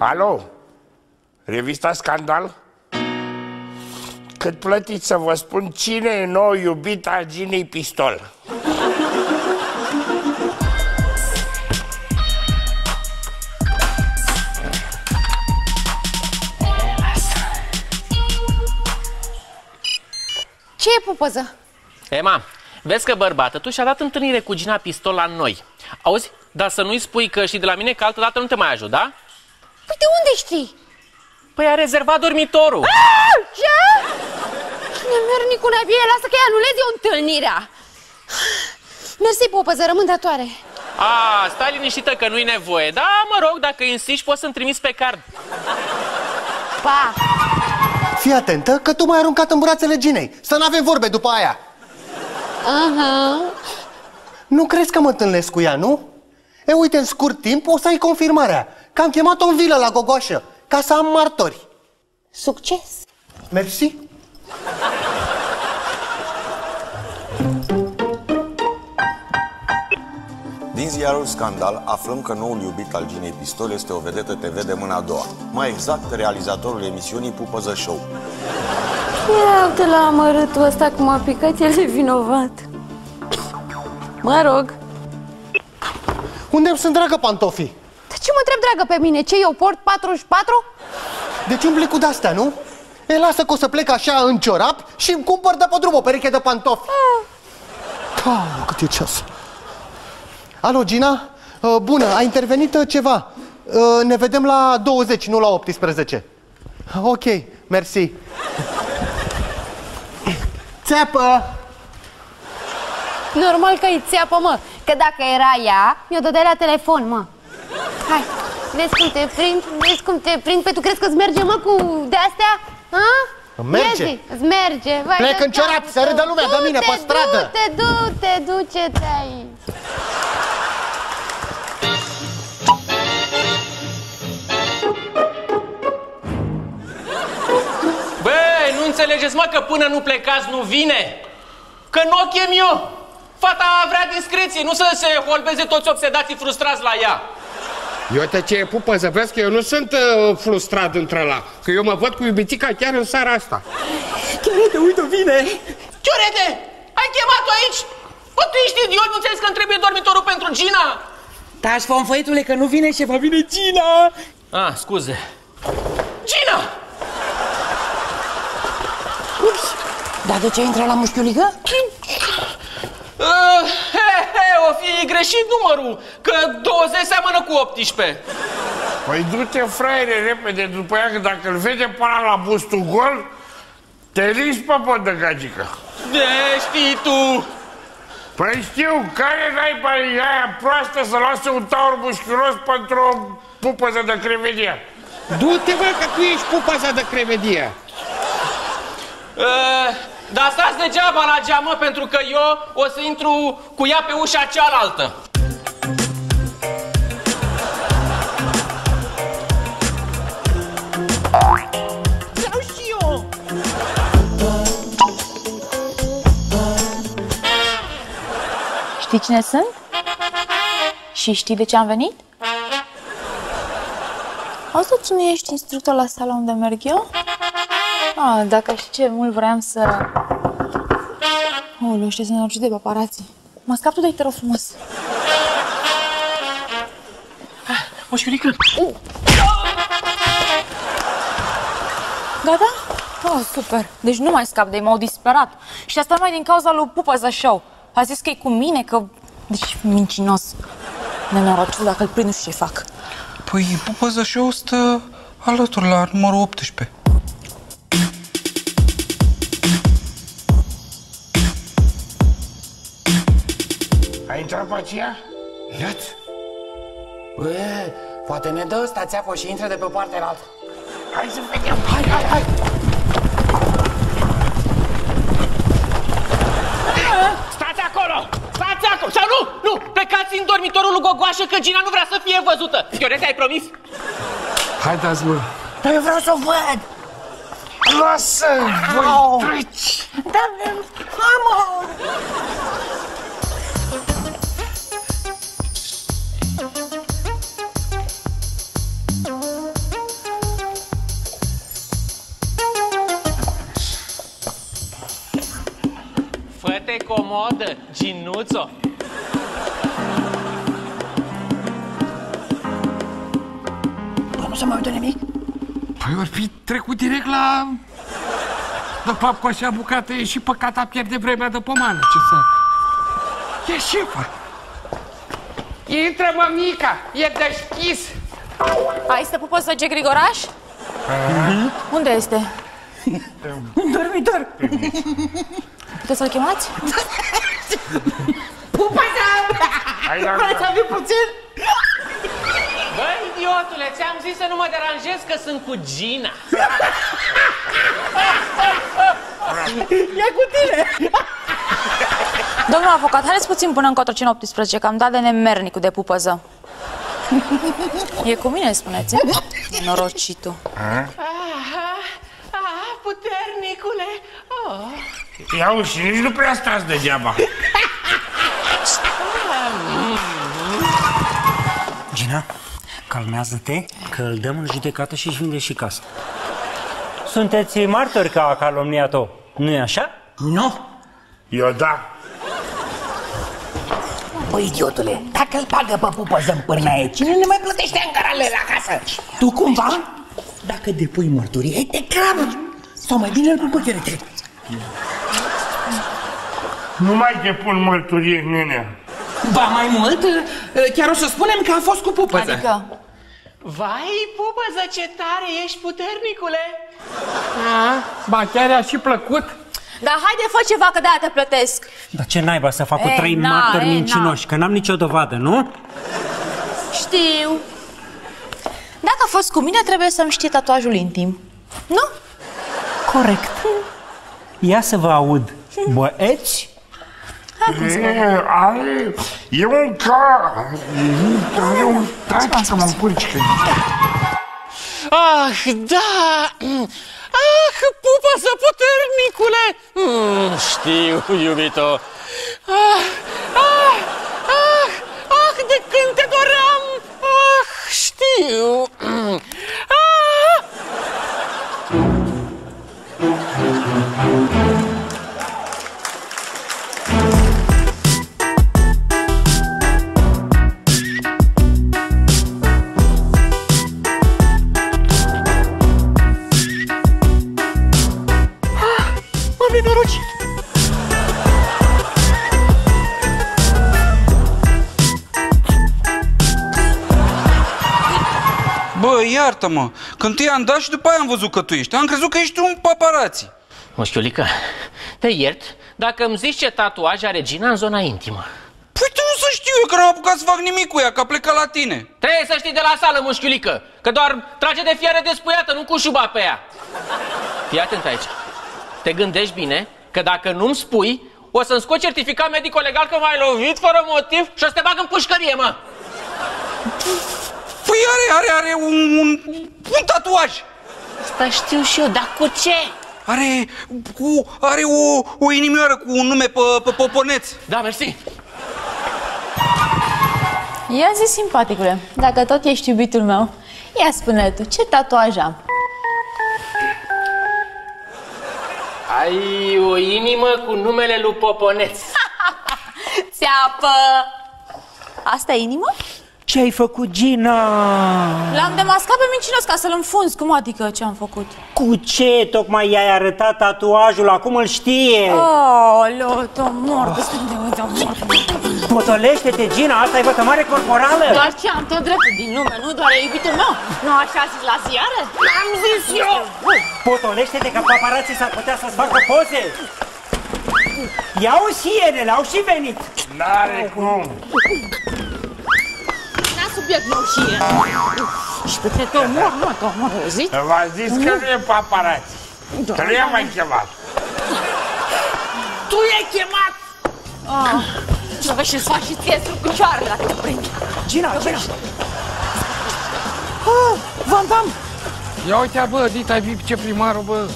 Alo? Revista Scandal? Cât plătiți să vă spun cine e nou iubit al Ginei Pistol? Ce e pupăză? Emma, vezi că bărbată, tu și-a dat întâlnire cu Gina Pistol la noi. Auzi? Dar să nu-i spui că știi de la mine că altă dată nu te mai ajut, da? Păi de unde știi? Păi a rezervat dormitorul. Ah, Ce? Cine merg cu nebie, lasă că-i anulez eu întâlnirea. Mersi, pupăză, rămân datoare. A, stai liniștită că nu-i nevoie. Da, mă rog, dacă insisti, poți să-mi trimiți pe card. Pa! Fii atentă că tu m-ai aruncat în brațele Ginei. Să nu avem vorbe după aia. Aha. Nu crezi că mă întâlnesc cu ea, nu? E, uite, în scurt timp o să ai confirmarea că am chemat-o în vilă la Gogoașă ca să am martori. Succes! Mersi. Din ziarul Scandal aflăm că noul iubit al Ginei Pistol este o vedetă TV de mâna a doua. Mai exact, realizatorul emisiunii Pupăză Show. Ia uite la amărâtul ăsta cum a picat, el e vinovat. Mă rog. Unde sunt dragă pantofii? De ce mă întreb, dragă, pe mine? Ce, eu port 44? Deci umbli cu de-astea, nu? E, lasă că o să plec așa în ciorap și îmi cumpăr de pe drum o pereche de pantofi. Ah, cât e ceas. Alo, Gina? Uh, bună, a intervenit uh, ceva. Uh, ne vedem la 20, nu la 18. Ok, mersi. Țeapă! Normal că îi țeapă, mă. Că dacă era ea, mi-o dădeai la telefon, mă. Hai, vezi cum te prind, vezi cum te prind. Păi tu crezi că-ți merge, mă, cu de-astea? Ha? Îmi merge. Ia zi, îți merge. Vai Plec de în ciorap, capul să râdă tău. lumea de mine pe Du-te, stradă. Du-te, du-te, duce-te aici. Băi, nu înțelegeți, mă, că până nu plecați nu vine? Că nu o chem eu. Fata vrea discreție, nu să se holbeze toți obsedații frustrați la ea. Iată ce e pupăză, vezi că eu nu sunt uh, frustrat între la, că eu mă văd cu iubitica chiar în seara asta. Chiorete, uite, vine! Chiorete, ai chemat-o aici? Bă, tu ești idiot, nu înțelegi că îmi trebuie dormitorul pentru Gina? Taci, fomfăitule, că nu vine și va vine Gina! Ah, scuze. Gina! Ups! Dar de ce intră la mușchiulică? *clears throat* Uh, he, he, o fi greșit numărul, că 20 seamănă cu 18. Păi du-te, fraiere, repede după ea, că dacă îl vede pe ăla la bustul gol, te lingi pe pod de gagică. De știi tu. Păi știu, care naiba e aia proastă să lasă un taur mușchiulos pentru o pupăză de crevedie? Du-te, bă, că tu ești pupăza de crevedie. Uh, dar stați degeaba la geamă, pentru că eu o să intru cu ea pe ușa cealaltă. Vreau și eu! Știi cine sunt? Și știi de ce am venit? Auzi, tu nu ești instructor la sala unde merg eu? Ah, dacă știi ce mult vreau să... Oh, nu știu să ne de paparații. Mă scap tu de te rog frumos. Moșiurică! Uh. Gata? Oh, super. Deci nu mai scap de ei, m-au disperat. Și asta mai din cauza lui Pupăza Show. A zis că e cu mine, că... Deci, mincinos. Nenorocit, dacă îl prind, nu știu ce fac. Păi, Pupăză Show stă alături la numărul 18. treaba aceea? Iaț? Bă, poate ne dă ăsta țeapă și intră de pe partea altă. Hai să vedem! Hai, hai, hai! Stați acolo! Stați acolo! Sau nu! Nu! Plecați în dormitorul lui Gogoașă că Gina nu vrea să fie văzută! Fiorete, ai promis? Hai, dați mă! Dar eu vreau să o văd! Lasă! Voi treci! Da, am... Fă-te comodă, Ginuțo. Nu se mai uită nimic? Păi ori fi trecut direct la... De fapt, cu așa bucată e și păcata pierde vremea de pomană. Ce să... E șefa. Intră, mămica, e deschis. Ai să pupă Soge Grigoraș? Unde este? În dormitor. *laughs* Puteți să-l chemați? *laughs* Pupa-sa! Hai, da, Vreți să fiu puțin? Bă, idiotule, ți-am zis să nu mă deranjez că sunt cu Gina. E cu tine! Domnul avocat, haideți puțin până în Cotroceni 18, că am dat de nemernicul de pupăză. E cu mine, spuneți? Norocitul. Aha, aha, puternicule. Oh. Ia uși, și nici nu prea stați degeaba. Gina, calmează-te, că îl dăm în judecată și își vinde și casa. Sunteți martori că a calomniat-o, nu e așa? Nu. Eu da. Băi, idiotule, dacă îl bagă pe pupăză în pârnaie, cine ne mai plătește angarale la casă? Tu cumva? Dacă depui mărturie, te crabă. Sau mai bine îl pupă chiorete. Nu mai depun mărturie, nene. Ba mai mult, chiar o să spunem că a fost cu pupăză. Adică, Vai, pupăză, ce tare ești, puternicule. A, ba chiar a și plăcut. dar haide, fă ceva, că de-aia te plătesc. Dar ce naiba să fac cu Ei, trei na, martori ei, mincinoși, că n-am nicio dovadă, nu? Știu. Dacă a fost cu mine, trebuie să-mi știe tatuajul intim. Nu? Corect. Ia să vă aud. Băieți? E, are, e un ca... E un taci că mă încurci. Ah, da! Ah, pupăză, puternicule! Mm, știu, iubito. Ah, ah, ah, ah, de când te doream! Ah, știu! Mm. Ah! Iartă-mă, când tu am dat și după aia am văzut că tu ești. Am crezut că ești un paparați. Moșchiulică, te iert dacă îmi zici ce tatuaj are Gina în zona intimă. Păi tu nu să știu eu că n-am apucat să fac nimic cu ea, că a plecat la tine. Trebuie să știi de la sală, mușchiulică, că doar trage de fiare despuiată, nu cu șuba pe ea. Fii atent aici. Te gândești bine că dacă nu-mi spui, o să-mi scot certificat medico-legal că m-ai lovit fără motiv și o să te bag în pușcărie, mă. Păi are, are, are un, un, un tatuaj. Asta știu și eu, dar cu ce? Are, cu, are o, o inimioară cu un nume pe, pe poponeț. Da, mersi. Ia zi, simpaticule, dacă tot ești iubitul meu, ia spune tu, ce tatuaj am? Ai o inimă cu numele lui Poponeț. *laughs* Țeapă! Asta e inimă? Ce ai făcut, Gina? L-am demascat pe mincinos ca să-l înfunzi. Cum adică ce am făcut? Cu ce tocmai i-ai arătat tatuajul? Acum îl știe. Oh, loto, mor, de de uite, mor. Potolește-te, Gina, asta e vătămare corporală. Doar ce am tot dreptul din lume, nu doar e iubitul meu. Nu așa zis la ziare? Am zis eu! Potolește-te că paparații s-ar putea să-ți facă poze. Iau și ele, au și venit. N-are cum. N-a subiect meu și e. Și pe te omor, mă, te omor, auziți? V-a zis că nu e paparați. Că nu i-am mai chemat. Tu i-ai chemat! Ah, Slăvă și-ți faci și ție strucăcioarele dacă te prind. Gina, Gina! Ah, Van Damme! Ia uite, bă, dita viceprimarul, bă.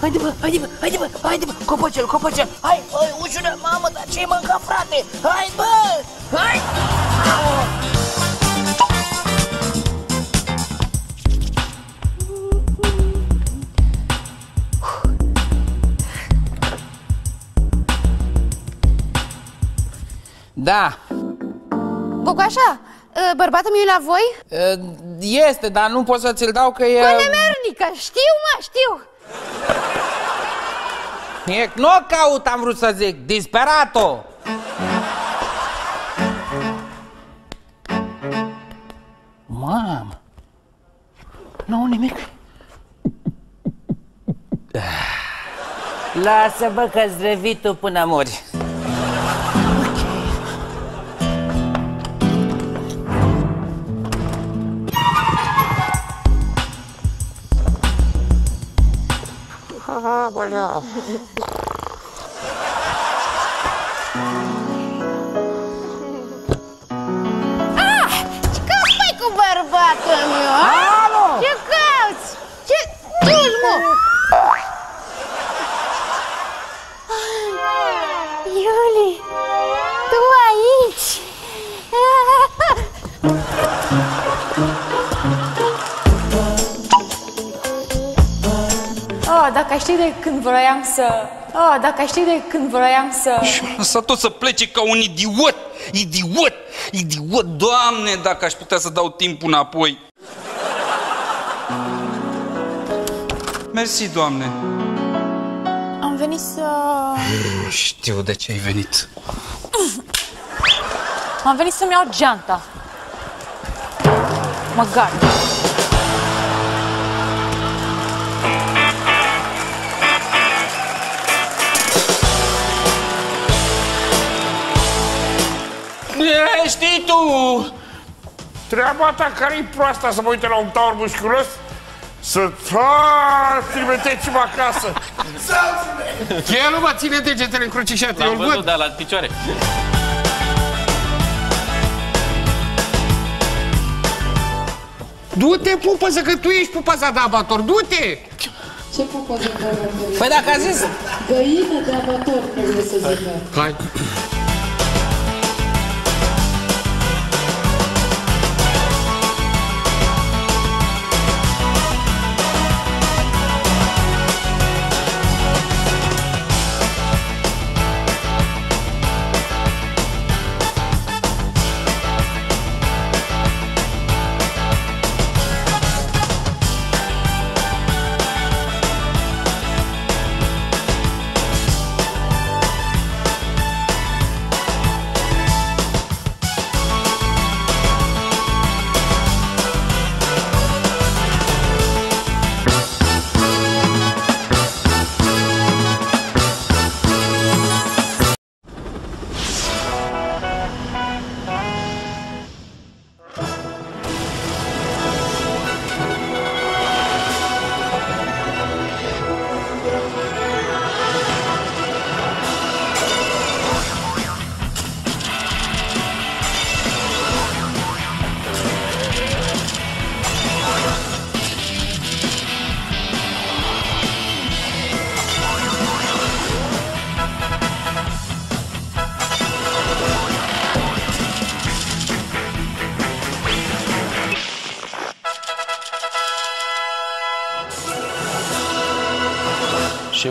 Haide bă, haide bă, haide bă, haide bă, copăcel, copăcel, hai, hai, ușură, mamă, dar ce-ai mâncat, frate? Hai bă, hai! Da, Gogoașa, ă, bărbatul meu e la voi? este, dar nu pot să ți-l dau că e... Cu nemernică, știu mă, știu. E knockout, am vrut să zic, disperato! Mamă, nu nimic. Lasă bă că-ți revii tu până mori. Aoleu. Ah, ce cauți mai cu bărbatul meu, a? Alo! Ce cauți? Ce... Du-l, mă! Dacă ai ști de când vroiam să... Oh, dacă ai ști de când vroiam să... Să tot să plece ca un idiot! Idiot! Idiot! Doamne, dacă aș putea să dau timpul înapoi! Mersi, Doamne! Am venit să... Știu de ce ai venit. Am venit să-mi iau geanta. Mă gard. E, știi tu, treaba ta care-i proasta să mă uite la un taur musculos? Să trimiteți-mă acasă. *laughs* El nu mă ține degetele încrucișate, eu L-am îl văzut, văd. dar la picioare. Du-te, pupăză, că tu ești pupăza de abator, du-te! Ce pupăză de abator? Păi dacă a zis... Găină de abator, trebuie să zică. Hai.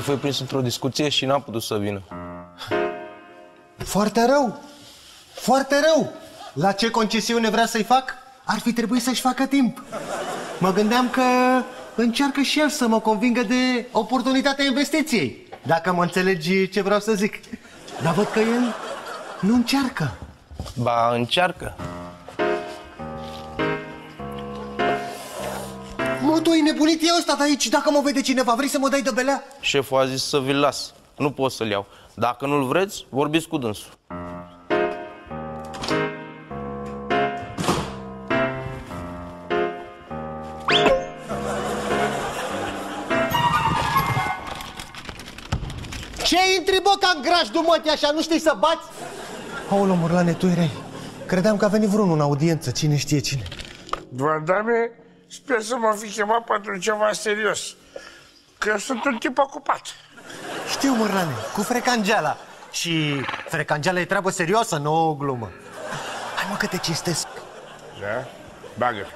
Șeful e prins într-o discuție și n-a putut să vină. Foarte rău! Foarte rău! La ce concesiune vrea să-i fac? Ar fi trebuit să-și facă timp. Mă gândeam că încearcă și el să mă convingă de oportunitatea investiției. Dacă mă înțelegi ce vreau să zic. Dar văd că el nu încearcă. Ba, încearcă. Tu ai nebunit eu ăsta de aici. Dacă mă vede cineva, vrei să mă dai de belea? Șeful a zis să vi-l las. Nu pot să-l iau. Dacă nu-l vreți, vorbiți cu dânsul. Ce intri, bă, ca în grajdul mătii așa, nu știi să bați? Aolo, Murlane, tu erai. Credeam că a venit vreunul în audiență, cine știe cine. Doamne, sper să mă fi chemat pentru ceva serios. Că eu sunt un tip ocupat. Știu, Murlane, cu frecangeala. Și frecangeala e treabă serioasă, nu o glumă. Hai mă că te cinstesc. Da? Bagă.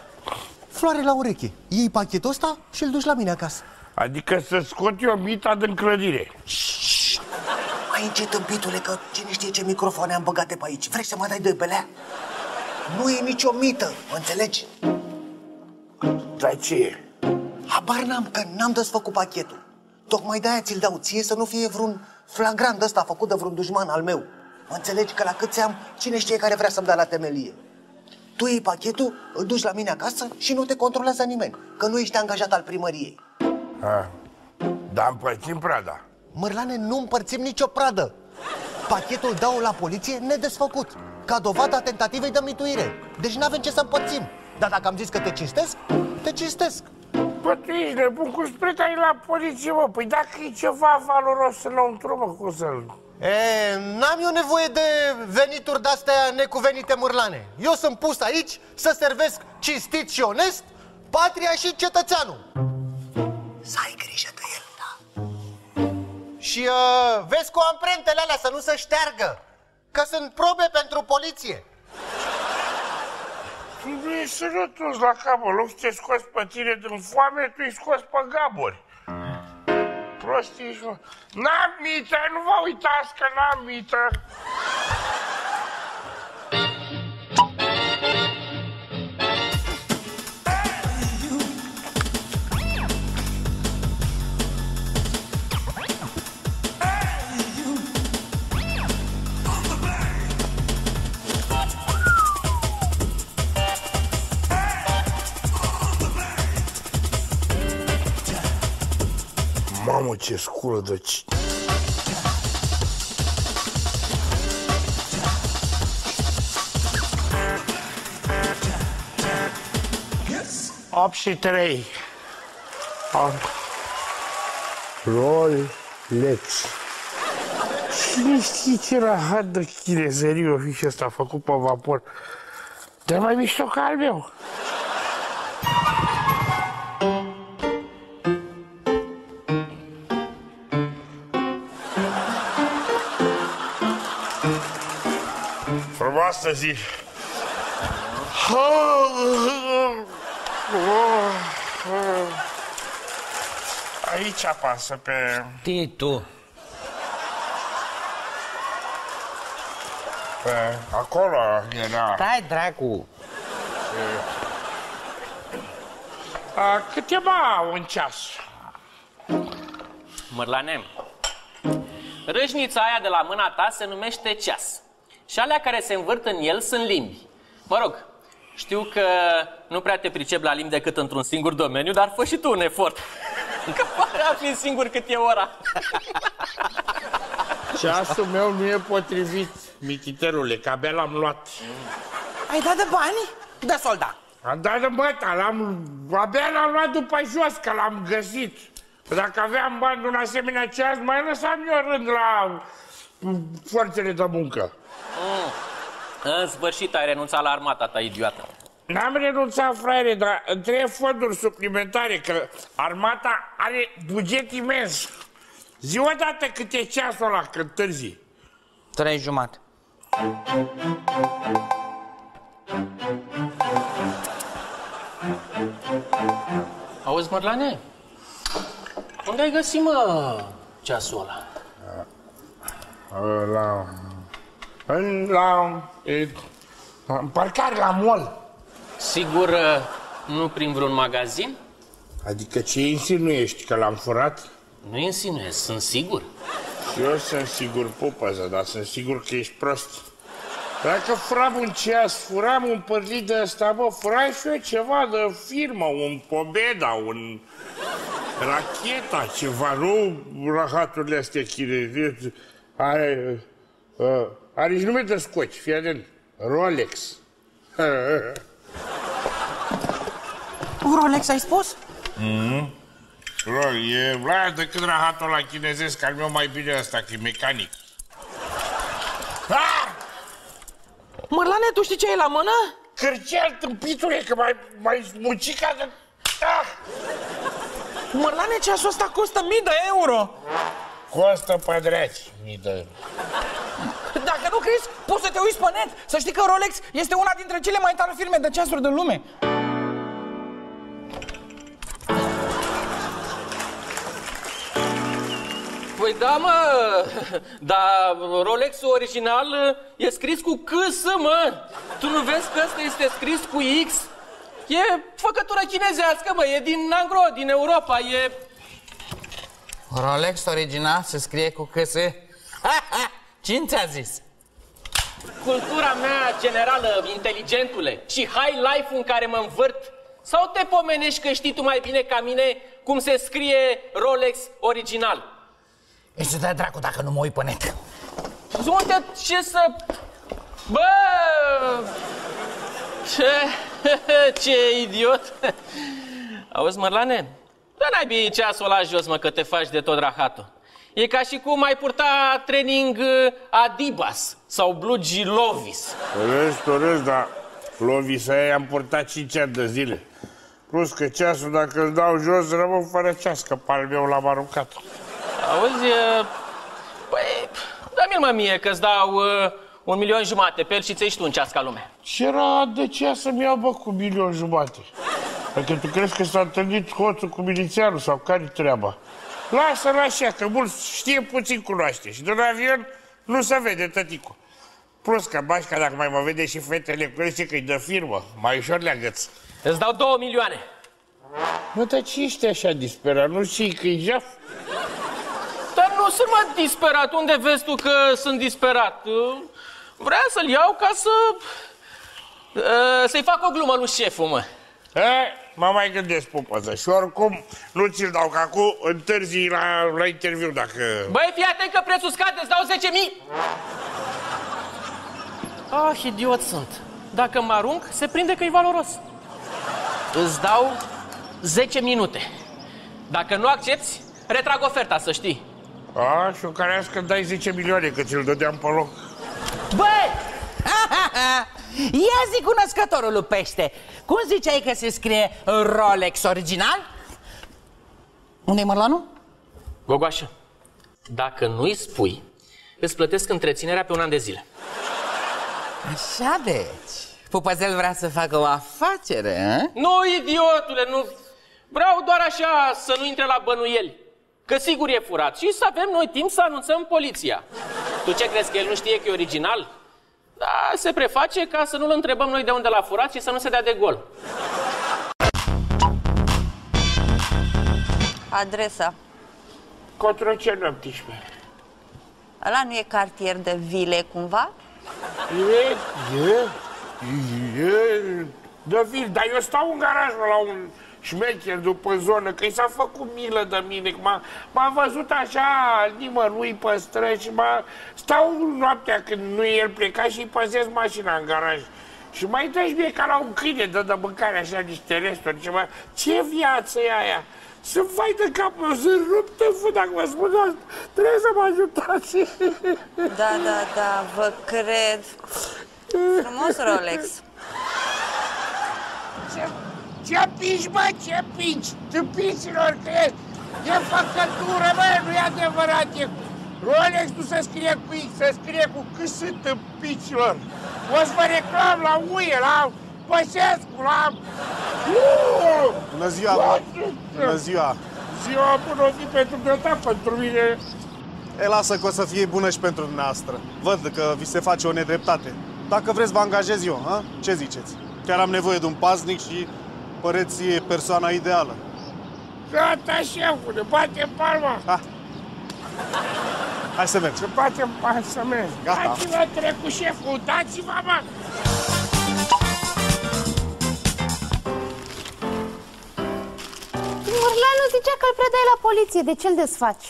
Floare la ureche. Iei pachetul ăsta și îl duci la mine acasă. Adică să scot eu mita din clădire. Mai încet, tâmpitule, că cine știe ce microfoane am băgate pe aici. Vrei să mă dai de belea? Nu e nicio mită, mă înțelegi? Dar ce e? Habar n-am, că n-am desfăcut pachetul. Tocmai de-aia ți-l dau ție să nu fie vreun flagrant ăsta făcut de vreun dușman al meu. Mă înțelegi că la câți am, cine știe care vrea să-mi dea la temelie. Tu iei pachetul, îl duci la mine acasă și nu te controlează nimeni, că nu ești angajat al primăriei. A, dar împărțim prada. Mărlane, nu împărțim nicio pradă. Pachetul dau la poliție nedesfăcut, ca dovadă a tentativei de mituire. Deci n-avem ce să împărțim. Dar dacă am zis că te cinstesc, te cinstesc. Bă, tu ești nebun, cum spre ai la poliție, mă? Păi dacă e ceva valoros înăuntru, mă, cum să-l... E, n-am eu nevoie de venituri de-astea necuvenite mârlane. Eu sunt pus aici să servesc cinstit și onest patria și cetățeanul. Să ai grijă de el, da. Și uh, vezi cu amprentele alea să nu se șteargă, că sunt probe pentru poliție. Tu nu ești sănătos la cap, în loc să te scoți pe tine din foame, tu îi scoți pe gabori. Prostii ești, mă. N-am mită, nu vă uitați că n-am mită. Mamă, ce sculă de... ci- Opt și trei. Am... Rolex. Cine știe ce rahat de chinezărie o fi și ăsta făcut pe vapor? Dar mai mișto ca al meu. Frumoasă zi! Aici apasă pe... Titu. pe... Acolo era... Stai, dracu. A, câteva un ceas. Mărlane, râșnița aia de la mâna ta se numește ceas. Și alea care se învârt în el sunt limbi. Mă rog, știu că nu prea te pricep la limbi decât într-un singur domeniu, dar fă și tu un efort. *laughs* Că poate afli singur cât e ora. Ceasul meu nu e potrivit, Michiterule, că abia l-am luat. Ai dat de bani? Da, solda. Am dat de băta, l-am, abia l-am luat după jos, că l-am găsit. Dacă aveam bani de un asemenea ceas, mai lăsam eu rând la mm, forțele de muncă. Mm. În sfârșit ai renunțat la armata ta, idiotă. N-am renunțat, fraiere, dar îmi trebuie fonduri suplimentare, că armata are buget imens. Zi o dată cât e ceasul ăla când târzi. Trei jumate. Auzi, Mărlane? Unde ai găsit, mă, ceasul ăla? La... În, la... E, în parcare, la mall. Sigur, uh, nu prin vreun magazin? Adică ce insinuiești, că l-am furat? Nu insinuez, sunt sigur. Și eu sunt sigur, pupăză, dar sunt sigur că ești prost. Dacă furam un ceas, furam un părlit de ăsta, bă, furai și eu ceva de firmă, un Pobeda, un Racheta, ceva, nu rahaturile astea chineze. Are, uh, are și nume de scoci, fii atent. Rolex. Rolex ai spus? Mm-hmm. Bro, e la decât rahatul la chinezesc, al meu mai bine ăsta, că e mecanic. Ah! Mărlane, tu știi ce e la mână? Cârcel, tâmpitule, că mai, mai smuci ca de... Ah! Mărlane, ceasul ăsta costă mii de euro. Costă pădreați mii de euro. Dacă nu crezi, poți să te uiți pe net. Să știi că Rolex este una dintre cele mai tare firme de ceasuri din lume. Păi da, mă, dar Rolexul original e scris cu CS, mă. Tu nu vezi că ăsta este scris cu X? E făcătură chinezească, mă, e din Angro, din Europa, e... Rolex original se scrie cu CS. *laughs* Cine ți-a zis? Cultura mea generală, inteligentule, și high life în care mă învârt. Sau te pomenești că știi tu mai bine ca mine cum se scrie Rolex original? Ești de dracu dacă nu mă uit pe net. Unde ce să... Bă! Ce, *laughs* ce idiot! Auzi, Mărlane? Dă n-ai ceasul ăla jos, mă, că te faci de tot rahatul. E ca și cum ai purta training uh, Adibas sau Blugi Lovis. Torez, torez, dar Lovisa aia am purtat 5 ani de zile. Plus că ceasul, dacă îl dau jos, rămân fără ceas, că pe al meu l-am aruncat. Auzi, uh, păi, dă-mi-l mă mie că-ți dau uh, un milion jumate pe el și ți și tu un ceas ca lume. Ce era de ce să-mi iau, bă, cu milion jumate? Adică tu crezi că s-a întâlnit hoțul cu milițianul sau care treaba? Lasă-l așa, că mulți știe puțin cunoaște și de un avion nu se vede tăticul. Plus că bașca, dacă mai mă vede și fetele cu el, că-i de firmă, mai ușor le agăț. Îți dau două milioane. Bă, dar ce ești așa disperat? Nu știi că e jaf? Dar nu sunt mă disperat. Unde vezi tu că sunt disperat? Vreau să-l iau ca să... uh, Să-i fac o glumă lui șeful, mă. E, mă mai gândesc, pupăză. Și oricum nu ți-l dau, că acum întârzi la, la interviu dacă... Băi, fii atent că prețul scade, îți dau 10.000. Ah, idiot sunt. Dacă mă arunc, se prinde că e valoros. Îți dau 10 minute. Dacă nu accepti, retrag oferta, să știi. A, și care că dai 10 milioane, că ți-l dădeam pe loc. Băi! *laughs* Ia zi cunoscătorul lui pește. Cum ziceai că se scrie Rolex original? Unde-i mărlanul? Gogoașă, dacă nu-i spui, îți plătesc întreținerea pe un an de zile. Așa deci. Pupăzel vrea să facă o afacere, a? Nu, idiotule, nu. Vreau doar așa să nu intre la bănuieli. Că sigur e furat și să avem noi timp să anunțăm poliția. Tu ce crezi că el nu știe că e original? Da, se preface ca să nu-l întrebăm noi de unde l-a furat și să nu se dea de gol. Adresa. Cotroceni 18. Ăla nu e cartier de vile, cumva? E, e, e, de vil, dar eu stau în garaj la un șmecher după zonă, că i s-a făcut milă de mine, că m-a, m-a văzut așa nimănui pe străzi și m-a... Stau noaptea când nu e el plecat și îi păzesc mașina în garaj. Și mai dă mie ca la un câine, dă de mâncare așa niște resturi, ceva. Ce viață e aia? Sunt fai de cap, eu sunt rupt de fân, dacă vă spun asta. Trebuie să mă ajutați. Da, da, da, vă cred. Frumos Rolex. Ce, ce pici, bă, ce pici? Tâmpiților, că e, e făcătură, bă, nu e adevărat. E, Rolex nu se scrie cu X, se scrie cu C sunt tâmpiților. O să vă reclam la uie, la Păsescu, la... Uuu! Bună ziua, bă! Bună ziua! Ziua bună zi pentru dumneata, pentru mine. E, lasă că o să fie bună și pentru dumneavoastră. Văd că vi se face o nedreptate. Dacă vreți, vă angajez eu, ha? Ce ziceți? Chiar am nevoie de un paznic și păreți persoana ideală. Gata, șefule, batem palma. Ha. Hai să mergem. Să batem palma, să mergem. Gata. Dați-vă trecut, șeful, dați-vă, mă! Murlanu zicea că îl predai la poliție, de ce îl desfaci?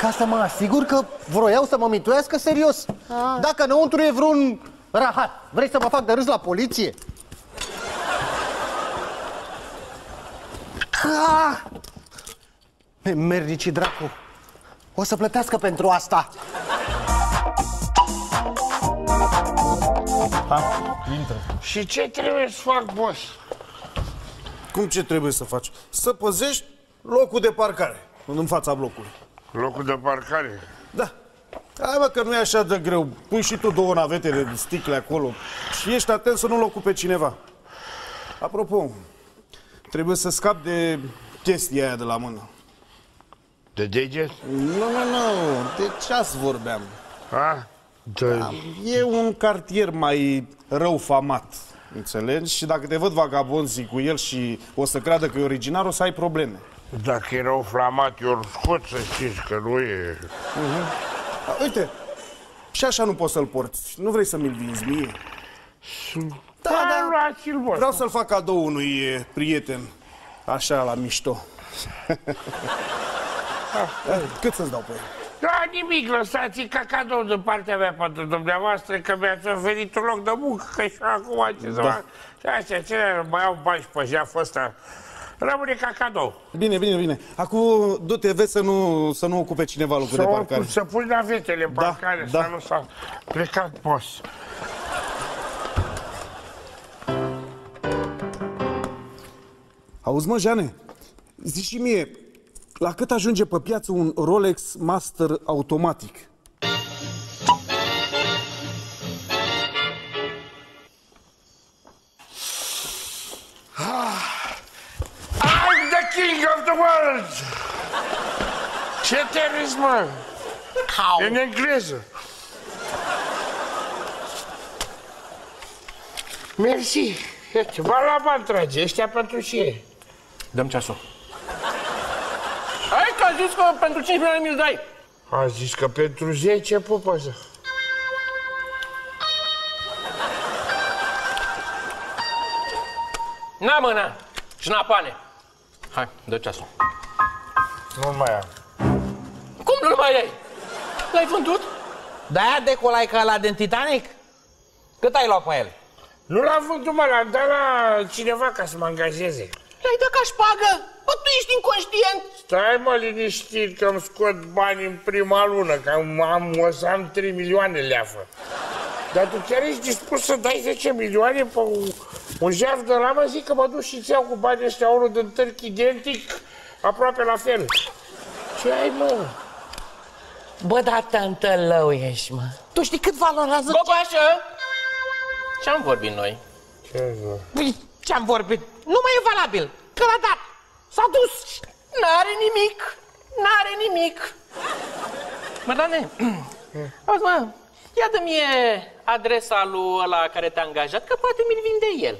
Ca să mă asigur că vroiau să mă mituiască serios. Ah. Dacă înăuntru e vreun rahat, vrei să mă fac de râs la poliție? Mernici dracu. O să plătească pentru asta. Ha, intră. Și ce trebuie să fac, boss? Cum ce trebuie să faci? Să păzești locul de parcare în fața blocului. Locul de parcare? Da. Hai mă, că nu e așa de greu. Pui și tu două navete de sticle acolo și ești atent să nu-l ocupe cineva. Apropo, trebuie să scap de chestia aia de la mână. De deget? Nu, nu, nu, de ceas vorbeam. A? De... Da, e un cartier mai rău famat, înțelegi? Și dacă te văd vagabonzii cu el și o să creadă că e original, o să ai probleme. Dacă era flamat, eu îl scot să știți că nu e... Uh-huh. A, uite, și așa nu poți să-l porți. Nu vrei să mi-l vinzi mie? Da, da, luați-l, boss. Vreau să-l fac cadou unui e, prieten. Așa, la mișto. Eh, *laughs* Cât să-ți dau pe el? Da, nimic, lăsați ca cadou de partea mea pentru dumneavoastră că mi-ați oferit un loc de muncă, că și acum ce să Da. fac? Și astea, ce mai au bani și pe jeaful ăsta, rămâne ca cadou. Bine, bine, bine. Acum, du-te, vezi să nu, să nu ocupe cineva locul de Să, parcare. să pui navetele în Da, parcare, da. să nu s-a plecat boss. Auzi, mă, Jane, zici și mie, la cât ajunge pe piață un Rolex Master automatic? I'm the king of the world! Ce tenism, mă? În engleză. Mersi. Iată, ba la bani trage, ăștia pentru ce? Dăm ceasul. Hai că a zis că pentru 5 milioane mi-l dai. A zis că pentru 10 pupăză. Na mâna, șnapane. Hai, dă ceasul. Nu mai am. Cum nu-l mai ai? L-ai vândut? De-aia decolai ca la din Titanic? Cât ai luat pe el? Nu l-am vândut, mă, l-am dat la cineva ca să mă angajeze. L-ai dat ca șpagă? Bă, tu ești inconștient! Stai mă liniștit că îmi scot bani în prima lună, că am, am, o să am 3 milioane leafă. Dar tu chiar ești dispus să dai 10 milioane pe un, un jaf de la mă? Zic că mă duc și îți iau cu banii ăștia unul din târc identic, aproape la fel. Ce ai, mă? Bă, da, tântălău ești, mă. Tu știi cât valorează? Gogoașă! Ce-am vorbit noi? Ce Păi, ce-am vorbit? Nu mai e valabil. Că l-a dat. S-a dus. N-are nimic. N-are nimic. Mă, Dane, *clears throat* auzi, mă, ia dă mie adresa lui ăla care te-a angajat, că poate mi-l vinde el.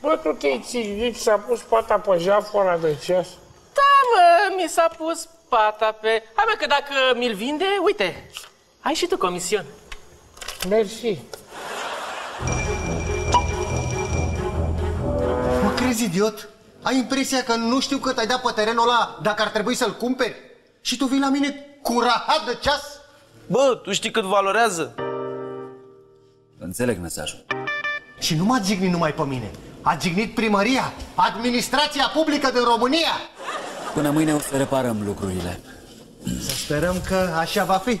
Bă, tu te-ai țignit, s-a pus pata pe jaful ăla de ceas. Da, mă, mi s-a pus pata pe... Hai, mă, că dacă mi-l vinde, uite, ai și tu comision. Mersi. Crezi idiot? Ai impresia că nu știu cât ai dat pe terenul ăla dacă ar trebui să-l cumperi? Și tu vii la mine cu rahat de ceas? Bă, tu știi cât valorează? Înțeleg mesajul. Și nu m-a jignit numai pe mine. A jignit primăria, administrația publică din România. Până mâine o să reparăm lucrurile. Să sperăm că așa va fi.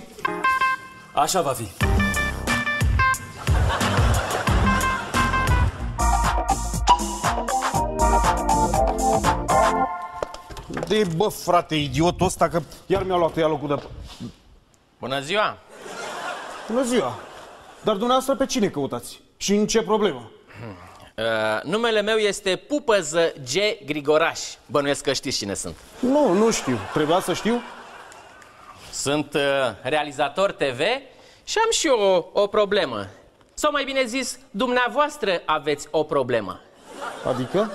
Așa va fi. De bă, frate, idiotul ăsta, că iar mi-a luat ea locul de... Bună ziua! Bună ziua! Dar dumneavoastră pe cine căutați? Și în ce problemă? Uh, numele meu este Pupăză G. Grigoraș. Bănuiesc că știți cine sunt. Nu, nu știu. Trebuia să știu? Sunt uh, realizator TV și am și eu o, o problemă. Sau mai bine zis, dumneavoastră aveți o problemă. Adică?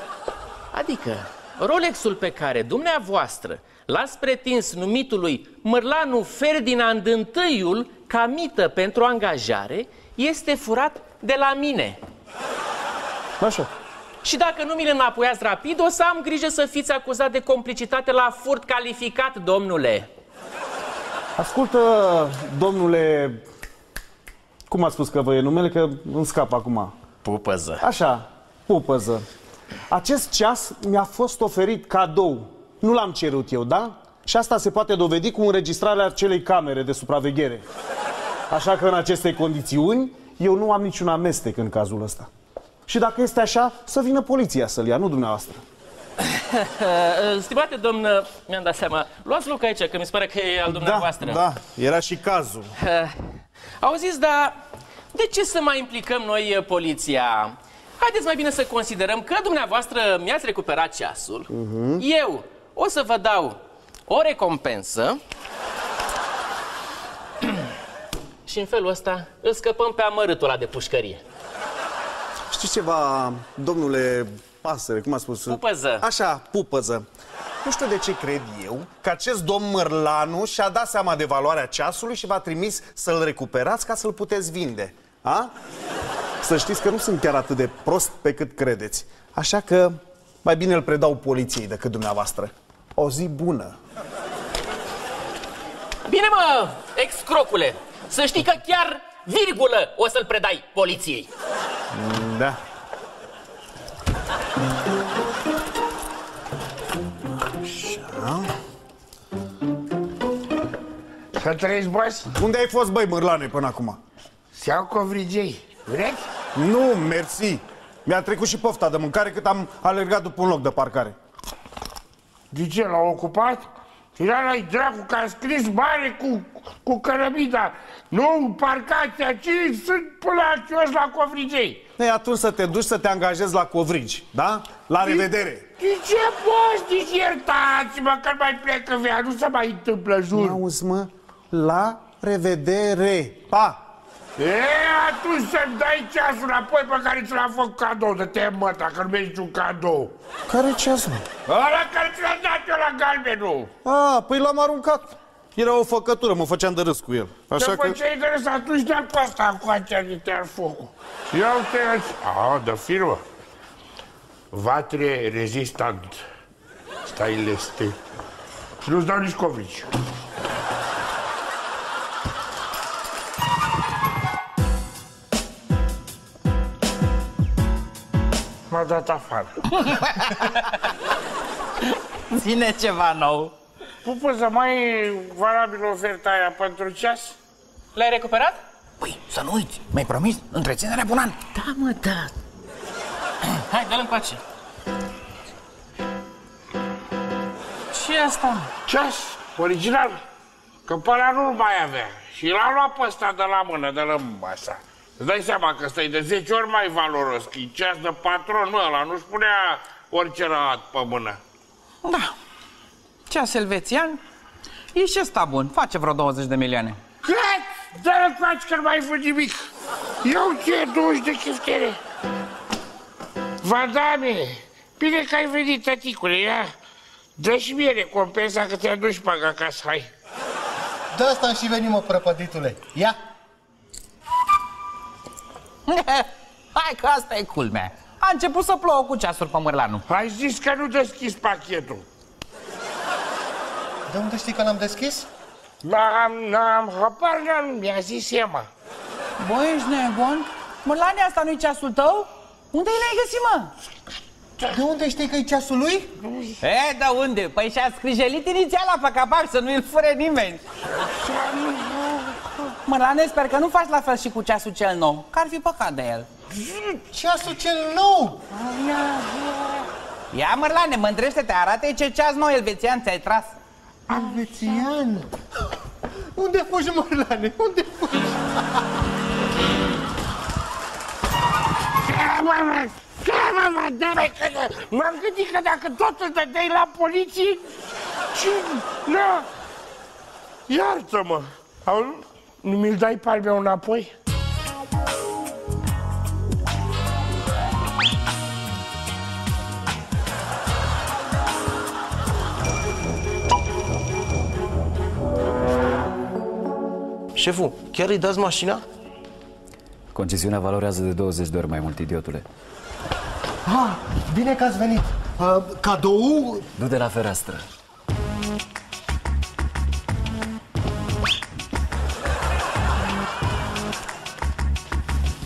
Adică, Rolexul pe care dumneavoastră l-ați pretins numitului Mărlanu Ferdinand I ca mită pentru angajare este furat de la mine. Așa. Și dacă nu mi le înapoiați rapid, o să am grijă să fiți acuzat de complicitate la furt calificat, domnule. Ascultă, domnule... Cum a spus că vă e numele? Că îmi scap acum. Pupăză. Așa, pupăză. Acest ceas mi-a fost oferit cadou. Nu l-am cerut eu, da? Și asta se poate dovedi cu înregistrarea acelei camere de supraveghere. Așa că în aceste condiții, eu nu am niciun amestec în cazul ăsta. Și dacă este așa, să vină poliția să-l ia, nu dumneavoastră. *laughs* Stimate domn, mi-am dat seama, luați loc aici, că mi se pare că e al dumneavoastră. Da, era și cazul. Auziți, dar de ce să mai implicăm noi uh, poliția? Haideți mai bine să considerăm că dumneavoastră mi-ați recuperat ceasul. Mhm. Eu o să vă dau o recompensă *clears throat* și în felul ăsta îl scăpăm pe amărâtul ăla de pușcărie. Știți ceva, domnule pasăre, cum a spus? Pupăză. Așa, pupăză. Nu știu de ce cred eu că acest domn Mărlanu și-a dat seama de valoarea ceasului și v-a trimis să-l recuperați ca să-l puteți vinde. A? Să știți că nu sunt chiar atât de prost pe cât credeți. Așa că mai bine îl predau poliției decât dumneavoastră. O zi bună. Bine mă, excrocule, să știi că chiar virgulă o să-l predai poliției. Da. Așa. Să trăiți, boss? Unde ai fost, băi, Mărlane, până acum? Se iau covrigei. Vreți? Nu, mersi. Mi-a trecut și pofta de mâncare cât am alergat după un loc de parcare. De ce, l-au ocupat? Era la dracu că a scris mare cu, cu cărămida. Nu, parcați aici, sunt până la chios la covrigei. Ei, atunci să te duci să te angajezi la covrigi, da? La revedere! De ce poți? Deci iertați-mă că mai plecă vea, nu se mai întâmplă, jur. Auzi, mă, la revedere! Pa! E, atunci să-mi dai ceasul înapoi pe care ți l-am făcut cadou, de te mă, dacă nu mergi un cadou. Care ceas, mă? Ăla care ți l-am dat eu la galbenul. A, păi l-am aruncat. Era o făcătură, mă făceam de râs cu el. Așa Așa că... că... ce interes, atunci dă pe asta cu acea de te focul. Ia uite aici. A, de firmă. Vatre rezistant. Stainless steel. Și nu-ți dau nici covrigi. M-a dat afară. *laughs* Ține ceva nou. Pupă, mai e valabil oferta aia pentru ceas? L-ai recuperat? Păi, să nu uiți, mi-ai promis întreținerea bună an. Da, mă, da. Hai, dă-l încoace. Ce asta? mă? Ceas, original. Că pe ăla nu-l mai avea. Și l-a luat pe ăsta de la mână, de la masa. Îți dai seama că ăsta e de 10 ori mai valoros, că e ceas de patron, mă, ăla nu-și punea orice rahat pe mână. Da. Ceas elvețian. E și ăsta bun, face vreo 20 de milioane. Cât? Dă-l încoace că nu mai fă nimic. Iau ce 20 de chiftere. Vadame, bine că ai venit, tăticule, ia. Dă și mie recompensa că ți-a dus pag acasă, hai. De asta am și venit, mă, prăpăditule. Ia! *laughs* Hai că asta e culmea. A început să plouă cu ceasuri pe Mărlanu. Ai zis că nu deschis pachetul. De unde știi că l-am deschis? N-am, n-am, habar n-am, mi-a zis Ema. Bă, ești nebun? Mărlane, asta nu-i ceasul tău? Unde l-ai găsit, mă? De unde știi că e ceasul lui? E, de unde? Păi și-a scrijelit inițiala pe capac să nu-l fure nimeni. Mărlane, sper că nu faci la fel și cu ceasul cel nou, că ar fi păcat de el. Ceasul cel nou? Ia, Mărlane, mândrește-te, arată ce ceas nou elvețian ți-ai tras. Elvețian? Unde fugi, Mărlane? Unde fugi? Mama, mama, da, că m-am gândit că dacă tot îl dădeai la poliție, ce... Na, iartă-mă. Au, nu mi-l dai pe al meu înapoi? Șeful, chiar îi dați mașina? Concesiunea valorează de 20 de ori mai mult, idiotule. Ah, bine că ați venit. Uh, cadou? Du de la fereastră.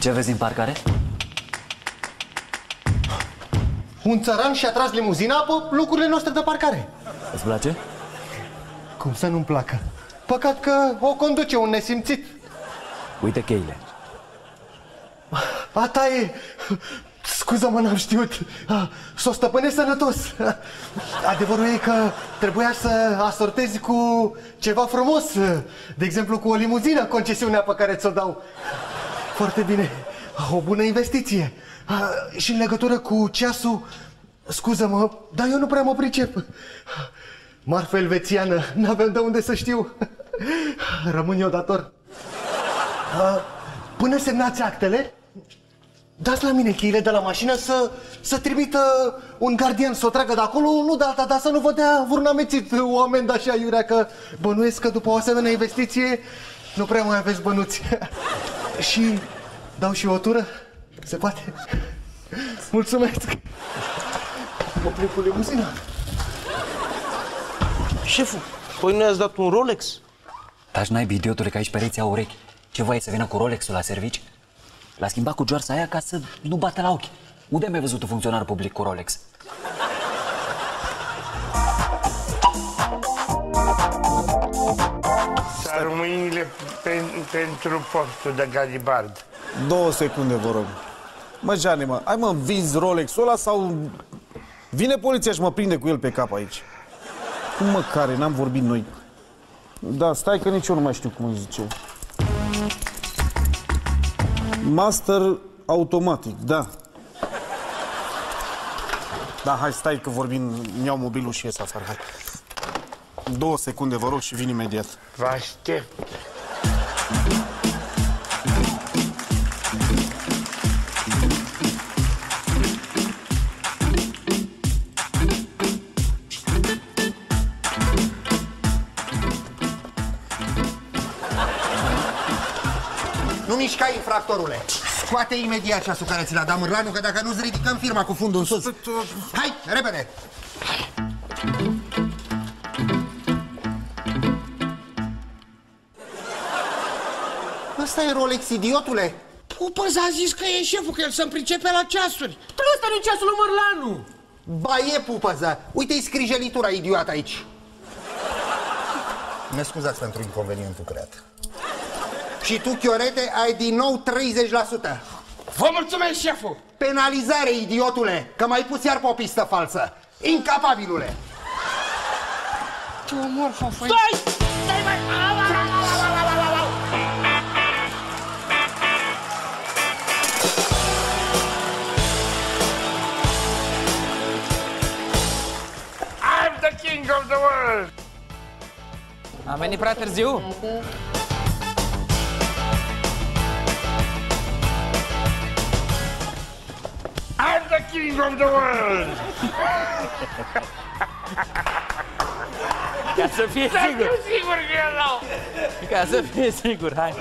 Ce vezi în parcare? Un țăran și-a tras limuzina pe locurile noastre de parcare. Îți place? Cum să nu-mi placă? Păcat că o conduce un nesimțit. Uite cheile. A ta e... Scuză-mă, n-am știut. Ah, Să o stăpânesc sănătos. Adevărul e că trebuia să asortezi cu ceva frumos. De exemplu, cu o limuzină, concesiunea pe care ți-o dau. Foarte bine. O bună investiție. Ah, Și în legătură cu ceasul, scuză-mă, dar eu nu prea mă pricep. Marfă elvețiană, n-aveam de unde să știu. Rămân eu dator. Ah, Până semnați actele, dați la mine cheile de la mașină să, să trimită un gardian să o tragă de acolo, nu de alta, dar să nu vă dea vreun amețit o amendă așa iurea, că bănuiesc că după o asemenea investiție nu prea mai aveți bănuți. *laughs* și dau și o tură? Se poate? *laughs* Mulțumesc! Mă plec cu limuzina. Șeful, păi nu i-ați dat un Rolex? Dar n-ai idiotule că aici pereții au urechi. Ce voie să vină cu Rolexul la servici? L-a schimbat cu joarsa aia ca să nu bată la ochi. Unde ai mai văzut un funcționar public cu Rolex? Sar mâinile pen, pentru postul de garibard. Două secunde, vă rog. Mă, Jane, mă, hai mă, vinzi Rolex-ul ăla sau... Vine poliția și mă prinde cu el pe cap aici. Cum mă care, n-am vorbit noi. Da, stai că nici eu nu mai știu cum îi zice. Master automatic, da. Da, hai, stai că vorbim, îmi iau mobilul și ies afară, hai. Două secunde, vă rog, și vin imediat. Vă aștept. Nu mișca infractorule. Scoate imediat ceasul care ți l-a dat mârlanul, că dacă nu-ți ridicăm firma cu fundul în sus. Hai, repede! Ăsta e Rolex, idiotule? Pupăz a zis că e șeful, că el să-mi pricepe la ceasuri. Dar ăsta nu ceasul lui Mărlanu. Ba e pupăza. Uite-i scrijelitura idiot aici. Ne scuzați pentru inconvenientul creat. Și tu, Chiorete, ai din nou 30%. Vă mulțumesc, șeful! Penalizare, idiotule, că mai pus iar pe o pistă falsă. Incapabilule! Tu omor, fofăi. Stai! Stai, mai! Au, of the world! Am venit prea târziu? I'm the king of the world! Ca să fie sigur. fiu sigur că dau! Ca să fie sigur, hai.